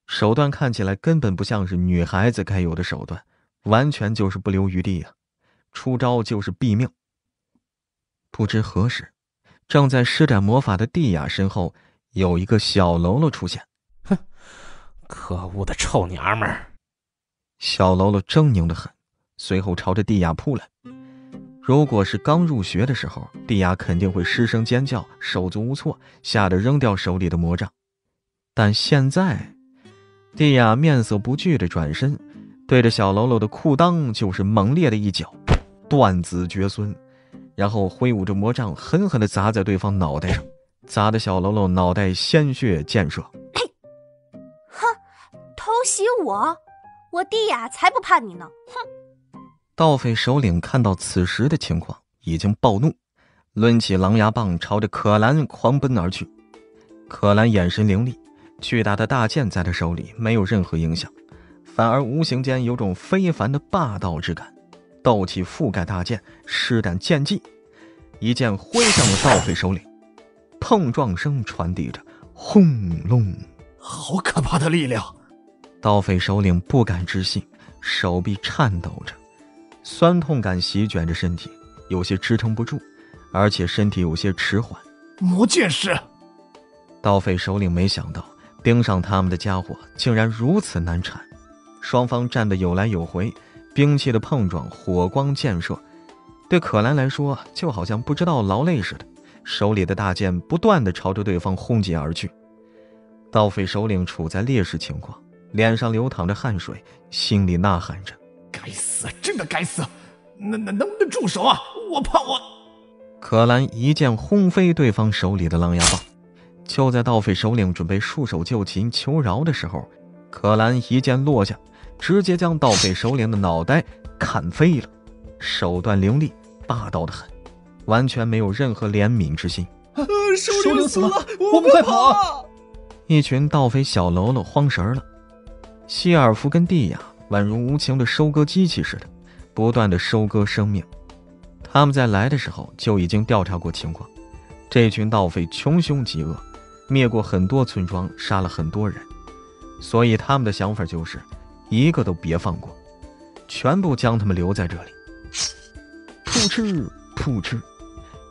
手段看起来根本不像是女孩子该有的手段，完全就是不留余地呀！出招就是毙命。不知何时，正在施展魔法的蒂雅身后。有一个小喽啰出现，哼，可恶的臭娘们儿！小喽啰狰狞的很，随后朝着蒂雅扑来。如果是刚入学的时候，蒂亚肯定会失声尖叫，手足无措，吓得扔掉手里的魔杖。但现在，蒂亚面色不惧的转身，对着小喽啰的裤裆就是猛烈的一脚，断子绝孙，然后挥舞着魔杖，狠狠的砸在对方脑袋上。砸的小喽啰脑袋鲜血溅射。哼，偷袭我，我蒂亚才不怕你呢！哼！盗匪首领看到此时的情况，已经暴怒，抡起狼牙棒朝着可兰狂奔而去。可兰眼神凌厉，巨大的大剑在他手里没有任何影响，反而无形间有种非凡的霸道之感。斗气覆盖大剑，施展剑技，一剑挥向了盗匪首领。碰撞声传递着，轰隆！好可怕的力量！盗匪首领不敢置信，手臂颤抖着，酸痛感席卷着身体，有些支撑不住，而且身体有些迟缓。魔剑士！盗匪首领没想到，盯上他们的家伙竟然如此难缠。双方战得有来有回，兵器的碰撞，火光溅射，对可兰来说就好像不知道劳累似的。手里的大剑不断的朝着对方轰击而去，盗匪首领处在劣势情况，脸上流淌着汗水，心里呐喊着：“该死，真的该死！能能能不能住手啊？我怕我……”可兰一剑轰飞对方手里的狼牙棒，就在盗匪首领准备束手就擒求饶的时候，可兰一剑落下，直接将盗匪首领的脑袋砍飞了，手段凌厉，霸道的很。完全没有任何怜悯之心。首领死了，我们快跑！一群盗匪小喽啰慌神了。希尔夫跟蒂亚宛如无情的收割机器似的，不断的收割生命。他们在来的时候就已经调查过情况，这群盗匪穷凶极恶，灭过很多村庄，杀了很多人，所以他们的想法就是，一个都别放过，全部将他们留在这里。噗嗤，噗嗤。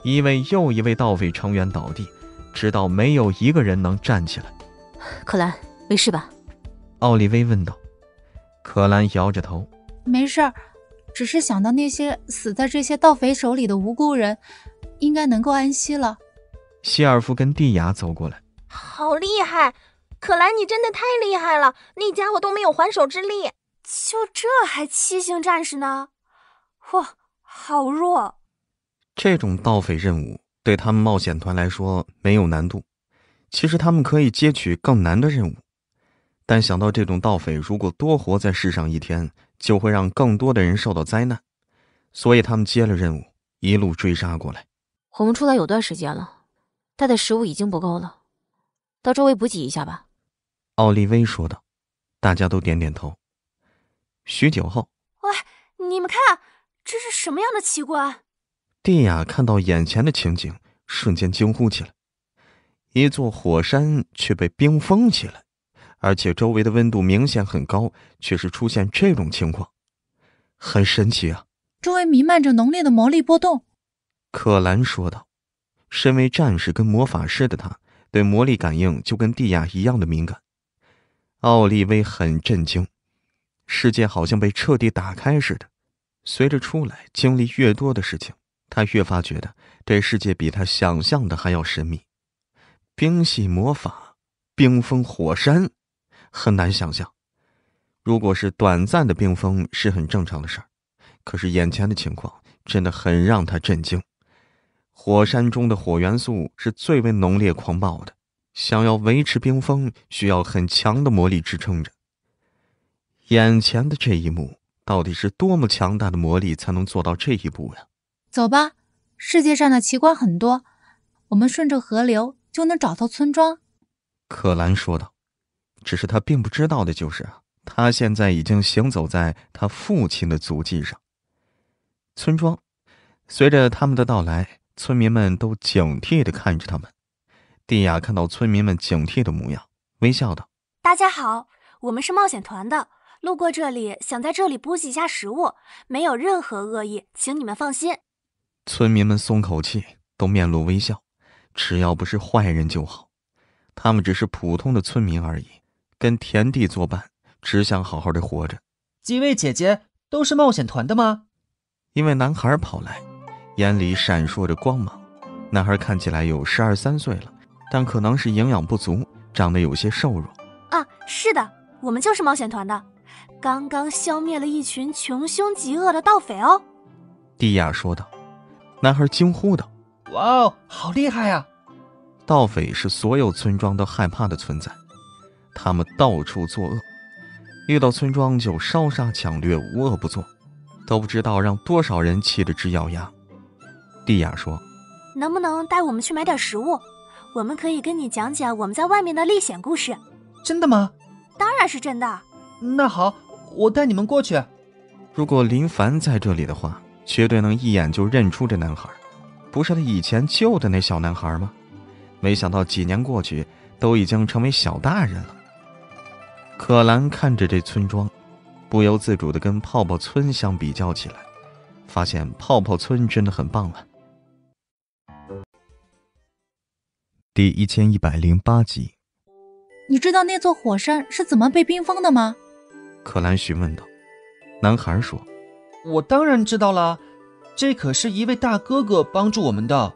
一位又一位盗匪成员倒地，直到没有一个人能站起来。可兰，没事吧？奥利威问道。可兰摇着头，没事儿，只是想到那些死在这些盗匪手里的无辜人，应该能够安息了。希尔夫跟蒂雅走过来，好厉害！可兰，你真的太厉害了，那家伙都没有还手之力。就这还七星战士呢？哇，好弱！这种盗匪任务对他们冒险团来说没有难度。其实他们可以接取更难的任务，但想到这种盗匪如果多活在世上一天，就会让更多的人受到灾难，所以他们接了任务，一路追杀过来。我们出来有段时间了，带的食物已经不够了，到周围补给一下吧。奥利威说道。大家都点点头。许久后，喂，你们看，这是什么样的奇观？蒂亚看到眼前的情景，瞬间惊呼起来。一座火山却被冰封起来，而且周围的温度明显很高，却是出现这种情况，很神奇啊！周围弥漫着浓烈的魔力波动。可兰说道。身为战士跟魔法师的他，对魔力感应就跟蒂亚一样的敏感。奥利威很震惊，世界好像被彻底打开似的。随着出来经历越多的事情，他越发觉得这世界比他想象的还要神秘。冰系魔法，冰封火山，很难想象。如果是短暂的冰封，是很正常的事儿。可是眼前的情况真的很让他震惊。火山中的火元素是最为浓烈狂暴的。想要维持冰封，需要很强的魔力支撑着。眼前的这一幕，到底是多么强大的魔力才能做到这一步呀？走吧，世界上的奇观很多，我们顺着河流就能找到村庄。可兰说道。只是他并不知道的就是啊，他现在已经行走在他父亲的足迹上。村庄，随着他们的到来，村民们都警惕的看着他们。蒂亚看到村民们警惕的模样，微笑道：“大家好，我们是冒险团的，路过这里，想在这里补给一下食物，没有任何恶意，请你们放心。”村民们松口气，都面露微笑。只要不是坏人就好，他们只是普通的村民而已，跟田地作伴，只想好好的活着。几位姐姐都是冒险团的吗？一位男孩跑来，眼里闪烁着光芒。男孩看起来有十二三岁了。但可能是营养不足，长得有些瘦弱。啊，是的，我们就是冒险团的，刚刚消灭了一群穷凶极恶的盗匪哦。蒂亚说道。男孩惊呼道：“哇哦，好厉害呀！”盗匪是所有村庄都害怕的存在，他们到处作恶，遇到村庄就烧杀抢掠，无恶不作，都不知道让多少人气得直咬牙。蒂亚说：“能不能带我们去买点食物？”我们可以跟你讲讲我们在外面的历险故事，真的吗？当然是真的。那好，我带你们过去。如果林凡在这里的话，绝对能一眼就认出这男孩，不是他以前救的那小男孩吗？没想到几年过去，都已经成为小大人了。可兰看着这村庄，不由自主的跟泡泡村相比较起来，发现泡泡村真的很棒了。第一千一百零八集，你知道那座火山是怎么被冰封的吗？可兰询问道。男孩说：“我当然知道了，这可是一位大哥哥帮助我们的。”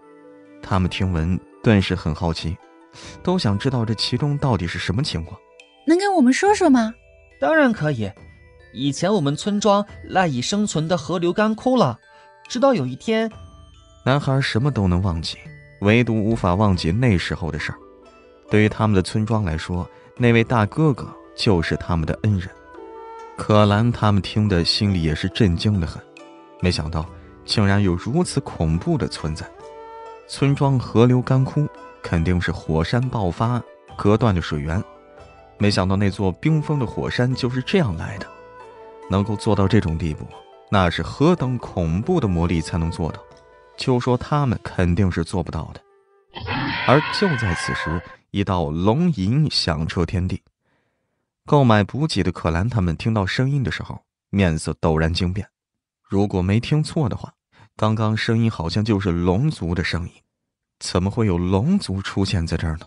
他们听闻，顿时很好奇，都想知道这其中到底是什么情况。能跟我们说说吗？当然可以。以前我们村庄赖以生存的河流干枯了，直到有一天，男孩什么都能忘记。唯独无法忘记那时候的事儿。对于他们的村庄来说，那位大哥哥就是他们的恩人。可兰他们听的心里也是震惊的很，没想到竟然有如此恐怖的存在。村庄河流干枯，肯定是火山爆发隔断的水源。没想到那座冰封的火山就是这样来的。能够做到这种地步，那是何等恐怖的魔力才能做到。就说他们肯定是做不到的，而就在此时，一道龙吟响彻天地。购买补给的可兰他们听到声音的时候，面色陡然惊变。如果没听错的话，刚刚声音好像就是龙族的声音。怎么会有龙族出现在这儿呢？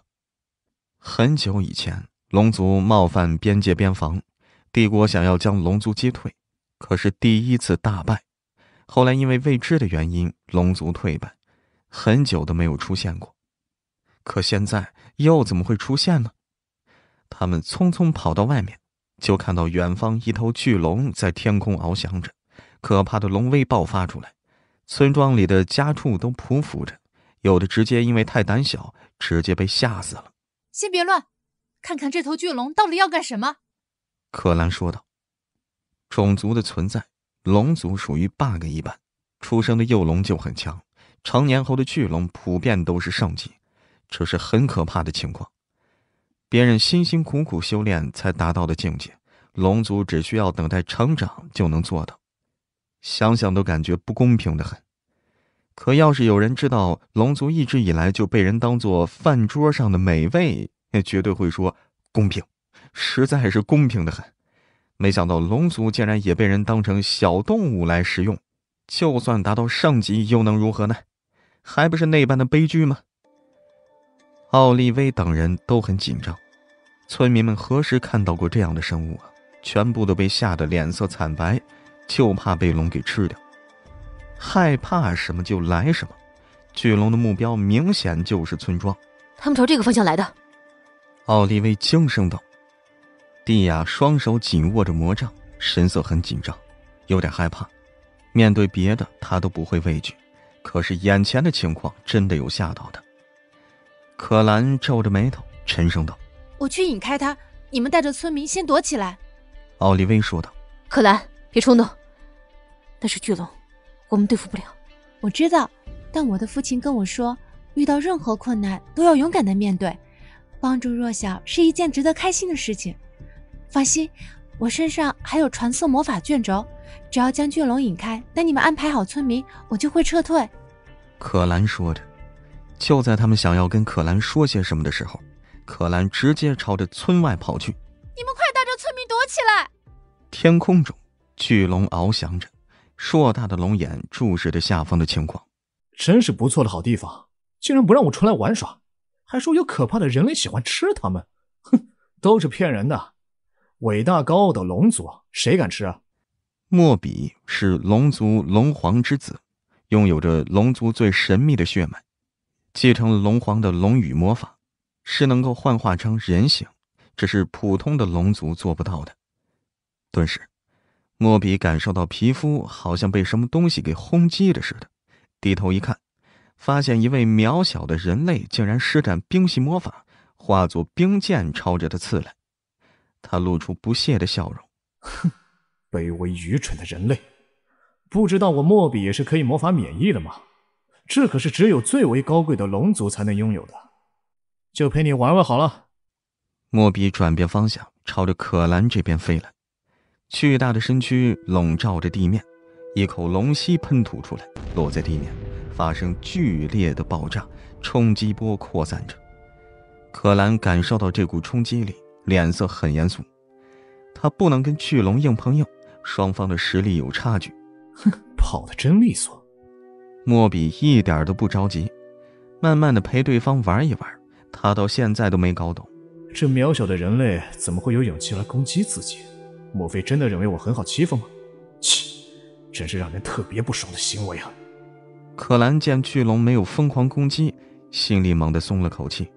很久以前，龙族冒犯边界边防，帝国想要将龙族击退，可是第一次大败。后来因为未知的原因，龙族退败，很久都没有出现过。可现在又怎么会出现呢？他们匆匆跑到外面，就看到远方一头巨龙在天空翱翔着，可怕的龙威爆发出来，村庄里的家畜都匍匐着，有的直接因为太胆小，直接被吓死了。先别乱，看看这头巨龙到底要干什么。可兰说道：“种族的存在，龙族属于 bug 一般，出生的幼龙就很强，成年后的巨龙普遍都是圣级，这是很可怕的情况。别人辛辛苦苦修炼才达到的境界，龙族只需要等待成长就能做到，想想都感觉不公平的很。可要是有人知道龙族一直以来就被人当做饭桌上的美味，也绝对会说公平。”实在是公平的很，没想到龙族竟然也被人当成小动物来食用，就算达到上级又能如何呢？还不是那般的悲剧吗？奥利威等人都很紧张，村民们何时看到过这样的生物啊？全部都被吓得脸色惨白，就怕被龙给吃掉。害怕什么就来什么，巨龙的目标明显就是村庄。他们朝这个方向来的。奥利威轻声道。蒂亚双手紧握着魔杖，神色很紧张，有点害怕。面对别的，他都不会畏惧，可是眼前的情况真的有吓到他。可兰皱着眉头，沉声道：“我去引开他，你们带着村民先躲起来。”奥利威说道：“可兰，别冲动，那是巨龙，我们对付不了。我知道，但我的父亲跟我说，遇到任何困难都要勇敢的面对，帮助弱小是一件值得开心的事情。”放心，我身上还有传送魔法卷轴，只要将巨龙引开，等你们安排好村民，我就会撤退。可兰说着，就在他们想要跟可兰说些什么的时候，可兰直接朝着村外跑去。你们快带着村民躲起来！天空中，巨龙翱翔着，硕大的龙眼注视着下方的情况。真是不错的好地方，竟然不让我出来玩耍，还说有可怕的人类喜欢吃它们，哼，都是骗人的。伟大高傲的龙族，谁敢吃啊？莫比是龙族龙皇之子，拥有着龙族最神秘的血脉，继承了龙皇的龙羽魔法，是能够幻化成人形，这是普通的龙族做不到的。顿时，莫比感受到皮肤好像被什么东西给轰击了似的，低头一看，发现一位渺小的人类竟然施展冰系魔法，化作冰剑朝着他刺来。他露出不屑的笑容，哼，卑微愚蠢的人类，不知道我莫比也是可以魔法免疫的吗？这可是只有最为高贵的龙族才能拥有的，就陪你玩玩好了。莫比转变方向，朝着可兰这边飞来，巨大的身躯笼罩着地面，一口龙息喷吐出来，落在地面，发生剧烈的爆炸，冲击波扩散着。可兰感受到这股冲击力。脸色很严肃，他不能跟巨龙硬碰硬，双方的实力有差距。哼，跑得真利索。莫比一点都不着急，慢慢的陪对方玩一玩。他到现在都没搞懂，这渺小的人类怎么会有勇气来攻击自己？莫非真的认为我很好欺负吗？切，真是让人特别不爽的行为啊！可兰见巨龙没有疯狂攻击，心里猛地松了口气。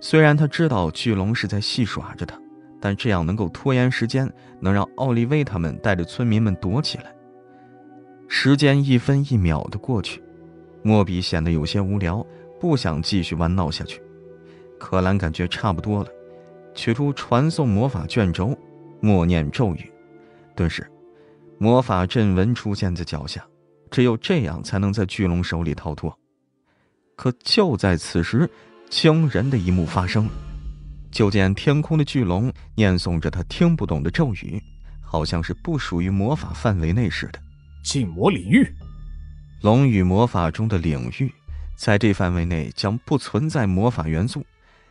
虽然他知道巨龙是在戏耍着他，但这样能够拖延时间，能让奥利威他们带着村民们躲起来。时间一分一秒的过去，莫比显得有些无聊，不想继续玩闹下去。可兰感觉差不多了，取出传送魔法卷轴，默念咒语，顿时，魔法阵纹出现在脚下，只有这样才能在巨龙手里逃脱。可就在此时。惊人的一幕发生了，就见天空的巨龙念诵着他听不懂的咒语，好像是不属于魔法范围内似的。禁魔领域，龙与魔法中的领域，在这范围内将不存在魔法元素，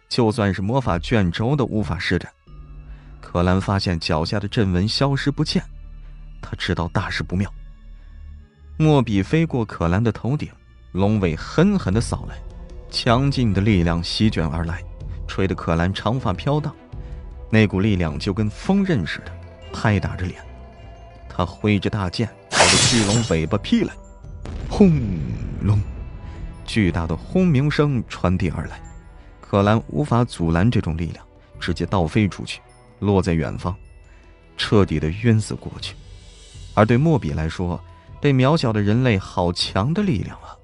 就算是魔法卷轴都无法施展。可兰发现脚下的阵纹消失不见，他知道大事不妙。墨笔飞过可兰的头顶，龙尾狠狠地扫来。强劲的力量席卷而来，吹得可兰长发飘荡，那股力量就跟风刃似的，拍打着脸。他挥着大剑朝着巨龙尾巴劈来，轰隆！巨大的轰鸣声传递而来，可兰无法阻拦这种力量，直接倒飞出去，落在远方，彻底的晕死过去。而对莫比来说，这渺小的人类好强的力量啊！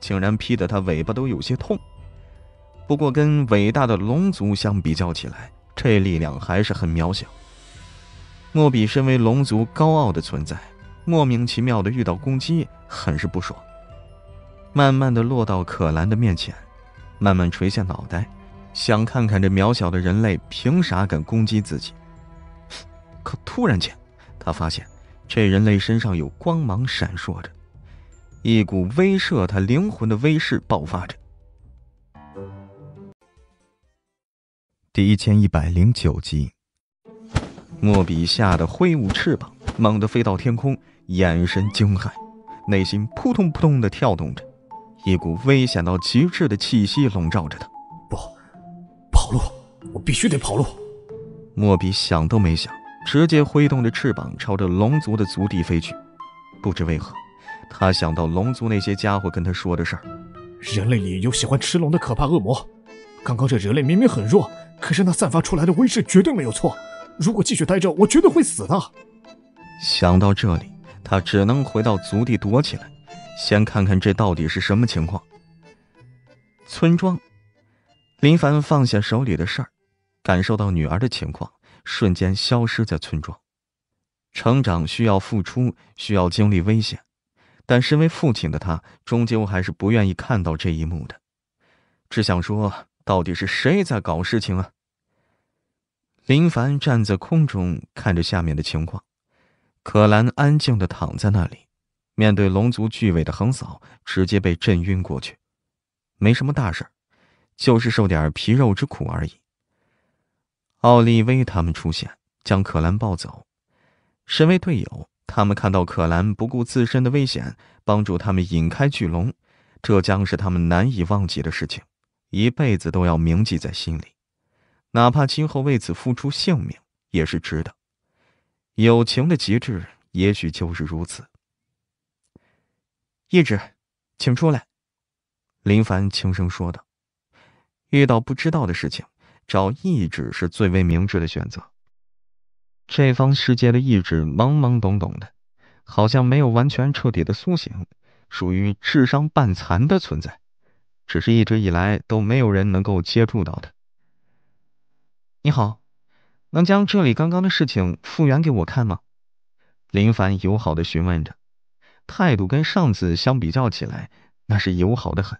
竟然劈得他尾巴都有些痛。不过跟伟大的龙族相比较起来，这力量还是很渺小。莫比身为龙族高傲的存在，莫名其妙的遇到攻击，很是不爽。慢慢的落到可兰的面前，慢慢垂下脑袋，想看看这渺小的人类凭啥敢攻击自己。可突然间，他发现这人类身上有光芒闪烁着，一股威慑他灵魂的威势爆发着。第一千一百零九集，莫比吓得挥舞翅膀，猛地飞到天空，眼神惊骇，内心扑通扑通的跳动着，一股危险到极致的气息笼罩着他。不，跑路！我必须得跑路！莫比想都没想，直接挥动着翅膀朝着龙族的族地飞去。不知为何，他想到龙族那些家伙跟他说的事儿：人类里有喜欢吃龙的可怕恶魔。刚刚这人类明明很弱。可是那散发出来的威势绝对没有错，如果继续待着，我绝对会死的。想到这里，他只能回到族地躲起来，先看看这到底是什么情况。村庄，林凡放下手里的事儿，感受到女儿的情况，瞬间消失在村庄。成长需要付出，需要经历危险，但身为父亲的他，终究还是不愿意看到这一幕的，只想说。到底是谁在搞事情啊？林凡站在空中看着下面的情况，可兰安静的躺在那里，面对龙族巨尾的横扫，直接被震晕过去。没什么大事就是受点皮肉之苦而已。奥利威他们出现，将可兰抱走。身为队友，他们看到可兰不顾自身的危险，帮助他们引开巨龙，这将是他们难以忘记的事情。一辈子都要铭记在心里，哪怕今后为此付出性命，也是值得。友情的极致，也许就是如此。义志，请出来。”林凡轻声说道。遇到不知道的事情，找意志是最为明智的选择。这方世界的意志懵懵懂懂的，好像没有完全彻底的苏醒，属于智商半残的存在。只是一直以来都没有人能够接触到他。你好，能将这里刚刚的事情复原给我看吗？林凡友好的询问着，态度跟上次相比较起来，那是友好的很。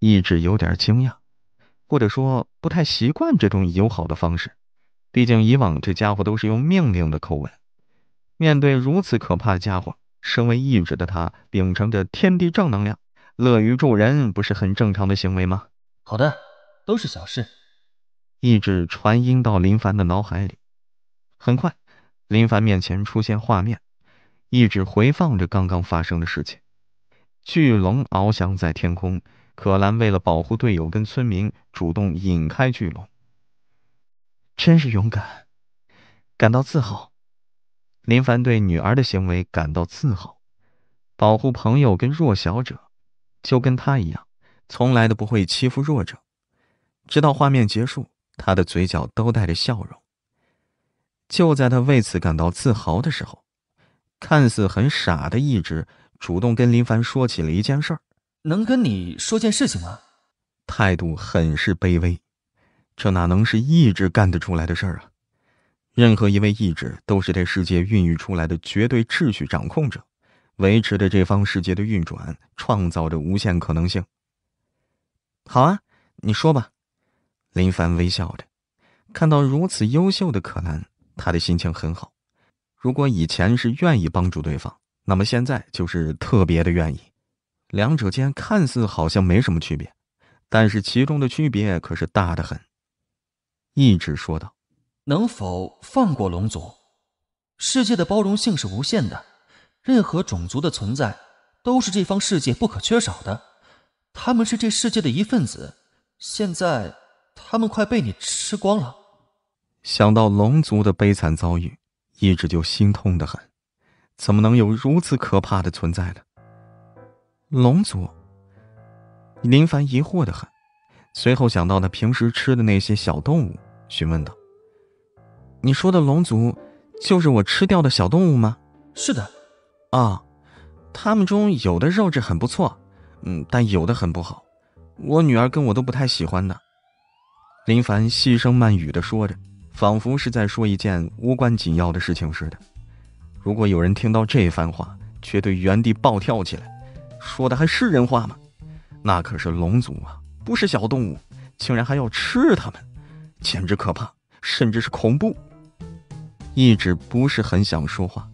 意志有点惊讶，或者说不太习惯这种友好的方式，毕竟以往这家伙都是用命令的口吻。面对如此可怕的家伙，身为意志的他秉承着天地正能量。乐于助人不是很正常的行为吗？好的，都是小事。意志传音到林凡的脑海里。很快，林凡面前出现画面，意志回放着刚刚发生的事情。巨龙翱翔在天空，可兰为了保护队友跟村民，主动引开巨龙。真是勇敢，感到自豪。林凡对女儿的行为感到自豪，保护朋友跟弱小者。就跟他一样，从来都不会欺负弱者。直到画面结束，他的嘴角都带着笑容。就在他为此感到自豪的时候，看似很傻的意志主动跟林凡说起了一件事儿：“能跟你说件事情吗？”态度很是卑微，这哪能是意志干得出来的事儿啊？任何一位意志都是这世界孕育出来的绝对秩序掌控者。维持着这方世界的运转，创造着无限可能性。好啊，你说吧。林凡微笑着，看到如此优秀的可兰，他的心情很好。如果以前是愿意帮助对方，那么现在就是特别的愿意。两者间看似好像没什么区别，但是其中的区别可是大的很。一直说道：“能否放过龙族？世界的包容性是无限的。”任何种族的存在都是这方世界不可缺少的，他们是这世界的一份子。现在他们快被你吃光了。想到龙族的悲惨遭遇，一直就心痛的很。怎么能有如此可怕的存在呢？龙族，林凡疑惑的很，随后想到他平时吃的那些小动物，询问道：“你说的龙族，就是我吃掉的小动物吗？”“是的。”啊，他们中有的肉质很不错，嗯，但有的很不好，我女儿跟我都不太喜欢的。林凡细声慢语的说着，仿佛是在说一件无关紧要的事情似的。如果有人听到这番话，却对原地暴跳起来，说的还是人话吗？那可是龙族啊，不是小动物，竟然还要吃它们，简直可怕，甚至是恐怖。一直不是很想说话，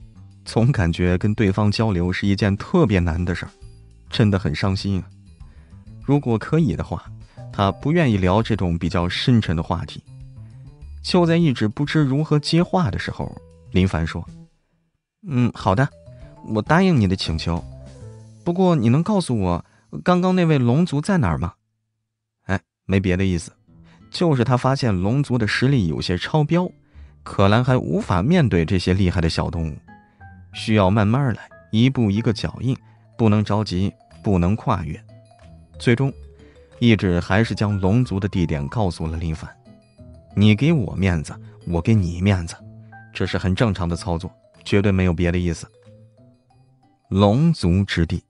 总感觉跟对方交流是一件特别难的事儿，真的很伤心啊。如果可以的话，他不愿意聊这种比较深沉的话题。就在一直不知如何接话的时候，林凡说：“嗯，好的，我答应你的请求。不过你能告诉我，刚刚那位龙族在哪儿吗？”哎，没别的意思，就是他发现龙族的实力有些超标。可兰还无法面对这些厉害的小动物，需要慢慢来，一步一个脚印，不能着急，不能跨越。最终，意志还是将龙族的地点告诉了林凡。你给我面子，我给你面子，这是很正常的操作，绝对没有别的意思。龙族之地，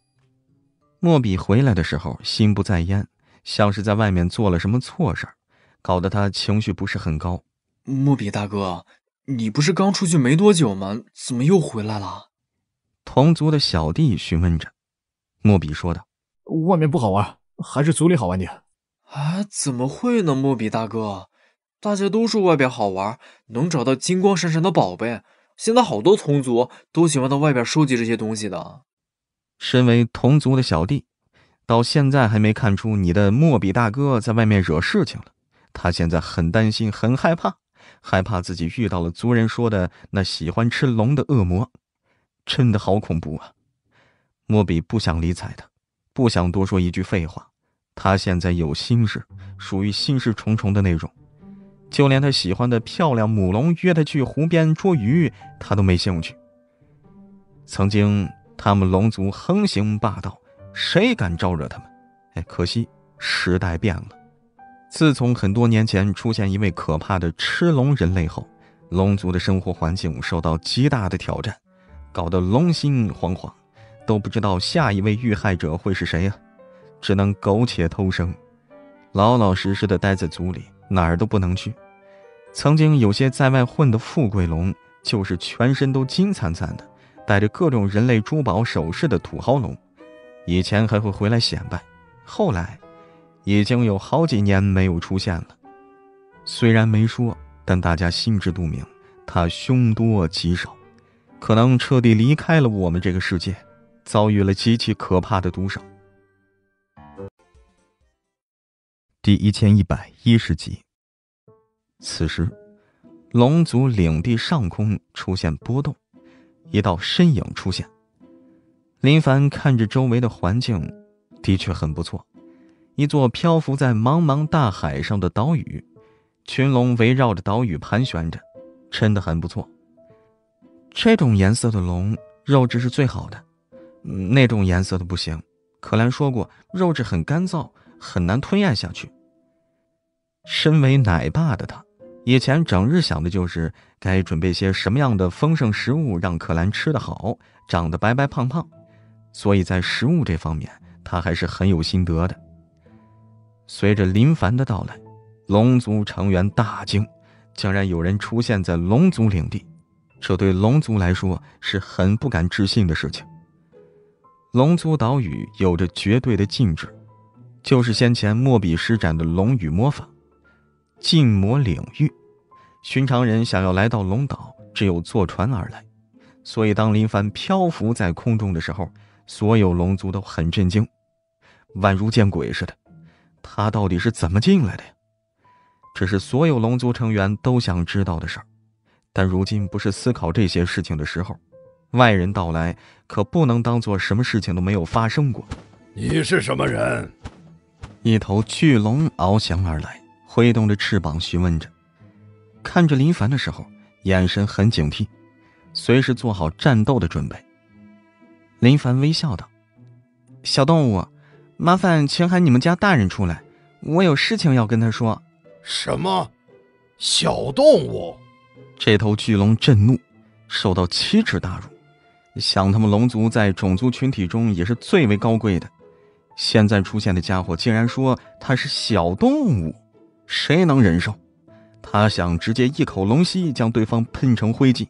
莫比回来的时候心不在焉，像是在外面做了什么错事儿，搞得他情绪不是很高。莫比大哥，你不是刚出去没多久吗？怎么又回来了？同族的小弟询问着。莫比说道：“外面不好玩，还是族里好玩点。”啊？怎么会呢？莫比大哥，大家都说外边好玩，能找到金光闪闪的宝贝。现在好多同族都喜欢到外边收集这些东西的。身为同族的小弟，到现在还没看出你的莫比大哥在外面惹事情了。他现在很担心，很害怕。害怕自己遇到了族人说的那喜欢吃龙的恶魔，真的好恐怖啊！莫比不想理睬他，不想多说一句废话。他现在有心事，属于心事重重的那种。就连他喜欢的漂亮母龙约他去湖边捉鱼，他都没兴趣。曾经他们龙族横行霸道，谁敢招惹他们？哎，可惜时代变了。自从很多年前出现一位可怕的吃龙人类后，龙族的生活环境受到极大的挑战，搞得龙心惶惶，都不知道下一位遇害者会是谁呀，只能苟且偷生，老老实实的待在族里，哪儿都不能去。曾经有些在外混的富贵龙，就是全身都金灿灿的，带着各种人类珠宝首饰的土豪龙，以前还会回来显摆，后来。已经有好几年没有出现了，虽然没说，但大家心知肚明，他凶多吉少，可能彻底离开了我们这个世界，遭遇了极其可怕的毒手。第一千一百一十集。此时，龙族领地上空出现波动，一道身影出现。林凡看着周围的环境，的确很不错。一座漂浮在茫茫大海上的岛屿，群龙围绕着岛屿盘旋着，真的很不错。这种颜色的龙肉质是最好的，那种颜色的不行。可兰说过，肉质很干燥，很难吞咽下去。身为奶爸的他，以前整日想的就是该准备些什么样的丰盛食物让可兰吃得好，长得白白胖胖，所以在食物这方面，他还是很有心得的。随着林凡的到来，龙族成员大惊，竟然有人出现在龙族领地，这对龙族来说是很不敢置信的事情。龙族岛屿有着绝对的禁制，就是先前莫比施展的龙羽魔法，禁魔领域。寻常人想要来到龙岛，只有坐船而来。所以当林凡漂浮在空中的时候，所有龙族都很震惊，宛如见鬼似的。他到底是怎么进来的呀？这是所有龙族成员都想知道的事儿，但如今不是思考这些事情的时候。外人到来，可不能当做什么事情都没有发生过。你是什么人？一头巨龙翱翔而来，挥动着翅膀询问着。看着林凡的时候，眼神很警惕，随时做好战斗的准备。林凡微笑道：“小动物。”麻烦请喊你们家大人出来，我有事情要跟他说。什么？小动物？这头巨龙震怒，受到奇耻大辱。想他们龙族在种族群体中也是最为高贵的，现在出现的家伙竟然说他是小动物，谁能忍受？他想直接一口龙息将对方喷成灰烬，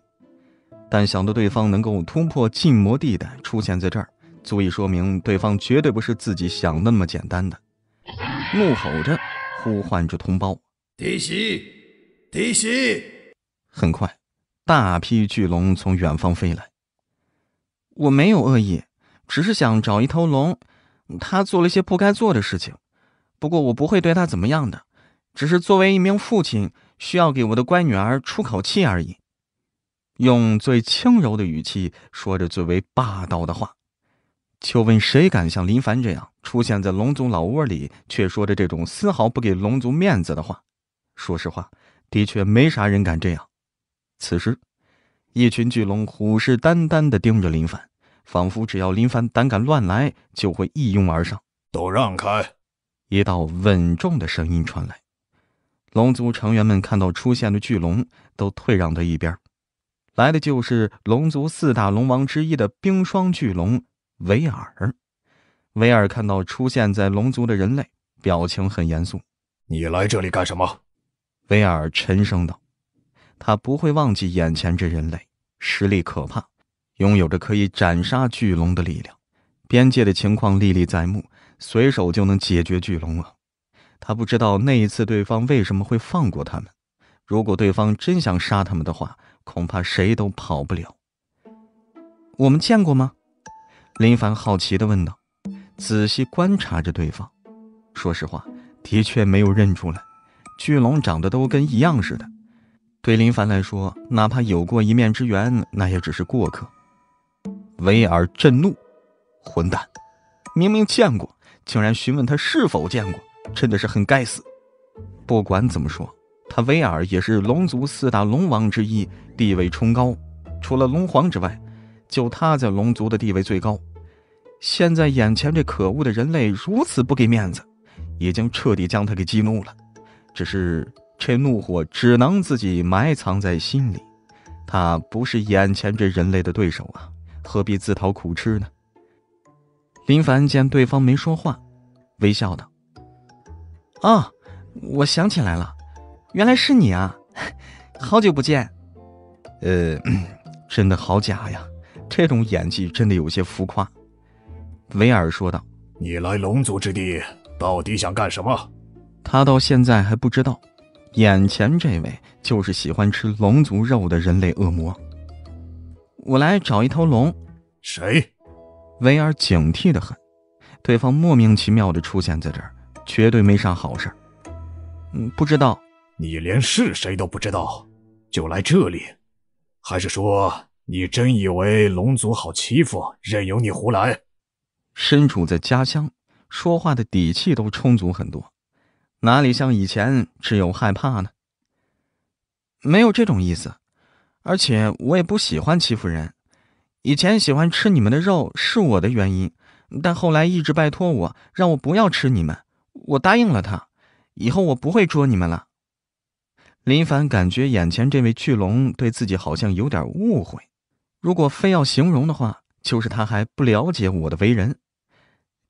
但想到对方能够突破禁魔地带出现在这儿，足以说明对方绝对不是自己想的那么简单的。怒吼着，呼唤着同胞：“弟媳，弟媳！”很快，大批巨龙从远方飞来。我没有恶意，只是想找一头龙。他做了些不该做的事情，不过我不会对他怎么样的，只是作为一名父亲，需要给我的乖女儿出口气而已。用最轻柔的语气说着最为霸道的话。就问谁敢像林凡这样出现在龙族老窝里，却说着这种丝毫不给龙族面子的话？说实话，的确没啥人敢这样。此时，一群巨龙虎视眈眈地盯着林凡。仿佛只要林凡胆敢乱来，就会一拥而上。都让开！一道稳重的声音传来。龙族成员们看到出现的巨龙，都退让到一边。来的就是龙族四大龙王之一的冰霜巨龙维尔。维尔看到出现在龙族的人类，表情很严肃。你来这里干什么？维尔沉声道：“他不会忘记眼前这人类，实力可怕。”拥有着可以斩杀巨龙的力量，边界的情况历历在目，随手就能解决巨龙啊！他不知道那一次对方为什么会放过他们。如果对方真想杀他们的话，恐怕谁都跑不了。我们见过吗？林凡好奇地问道，仔细观察着对方。说实话，的确没有认出来，巨龙长得都跟一样似的。对林凡来说，哪怕有过一面之缘，那也只是过客。维尔震怒：“混蛋！明明见过，竟然询问他是否见过，真的是很该死。不管怎么说，他威尔也是龙族四大龙王之一，地位崇高。除了龙皇之外，就他在龙族的地位最高。现在眼前这可恶的人类如此不给面子，已经彻底将他给激怒了。只是这怒火只能自己埋藏在心里。他不是眼前这人类的对手啊！”何必自讨苦吃呢？林凡见对方没说话，微笑道：“哦，我想起来了，原来是你啊！好久不见。”呃，真的好假呀，这种演技真的有些浮夸。”维尔说道：“你来龙族之地，到底想干什么？”他到现在还不知道，眼前这位就是喜欢吃龙族肉的人类恶魔。我来找一头龙。谁？维尔警惕的很，对方莫名其妙的出现在这儿，绝对没啥好事。嗯，不知道。你连是谁都不知道，就来这里？还是说你真以为龙族好欺负，任由你胡来？身处在家乡，说话的底气都充足很多，哪里像以前只有害怕呢？没有这种意思。而且我也不喜欢欺负人，以前喜欢吃你们的肉是我的原因，但后来一直拜托我，让我不要吃你们，我答应了他，以后我不会捉你们了。林凡感觉眼前这位巨龙对自己好像有点误会，如果非要形容的话，就是他还不了解我的为人。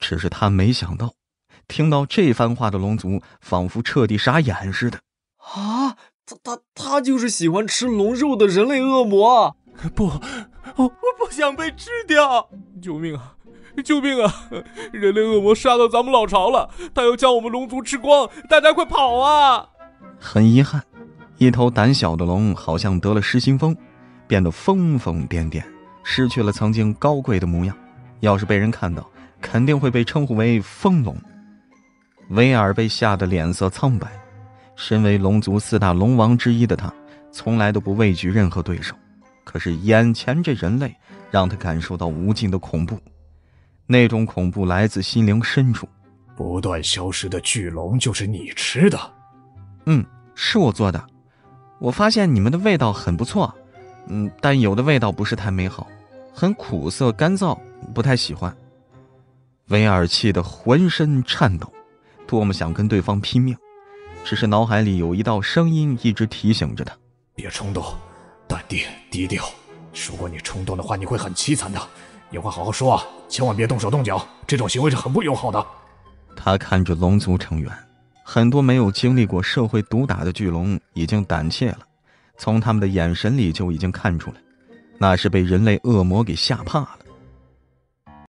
只是他没想到，听到这番话的龙族仿佛彻底傻眼似的啊！他他他就是喜欢吃龙肉的人类恶魔！不，我我不想被吃掉！救命啊！救命啊！人类恶魔杀到咱们老巢了，他要将我们龙族吃光！大家快跑啊！很遗憾，一头胆小的龙好像得了失心疯，变得疯疯癫癫，失去了曾经高贵的模样。要是被人看到，肯定会被称呼为疯龙。威尔被吓得脸色苍白。身为龙族四大龙王之一的他，从来都不畏惧任何对手。可是眼前这人类，让他感受到无尽的恐怖。那种恐怖来自心灵深处。不断消失的巨龙就是你吃的？嗯，是我做的。我发现你们的味道很不错，嗯，但有的味道不是太美好，很苦涩干燥，不太喜欢。维尔气得浑身颤抖，多么想跟对方拼命。只是脑海里有一道声音一直提醒着他：别冲动，淡定低调。如果你冲动的话，你会很凄惨的。有话好好说啊，千万别动手动脚，这种行为是很不友好的。他看着龙族成员，很多没有经历过社会毒打的巨龙已经胆怯了，从他们的眼神里就已经看出来，那是被人类恶魔给吓怕了。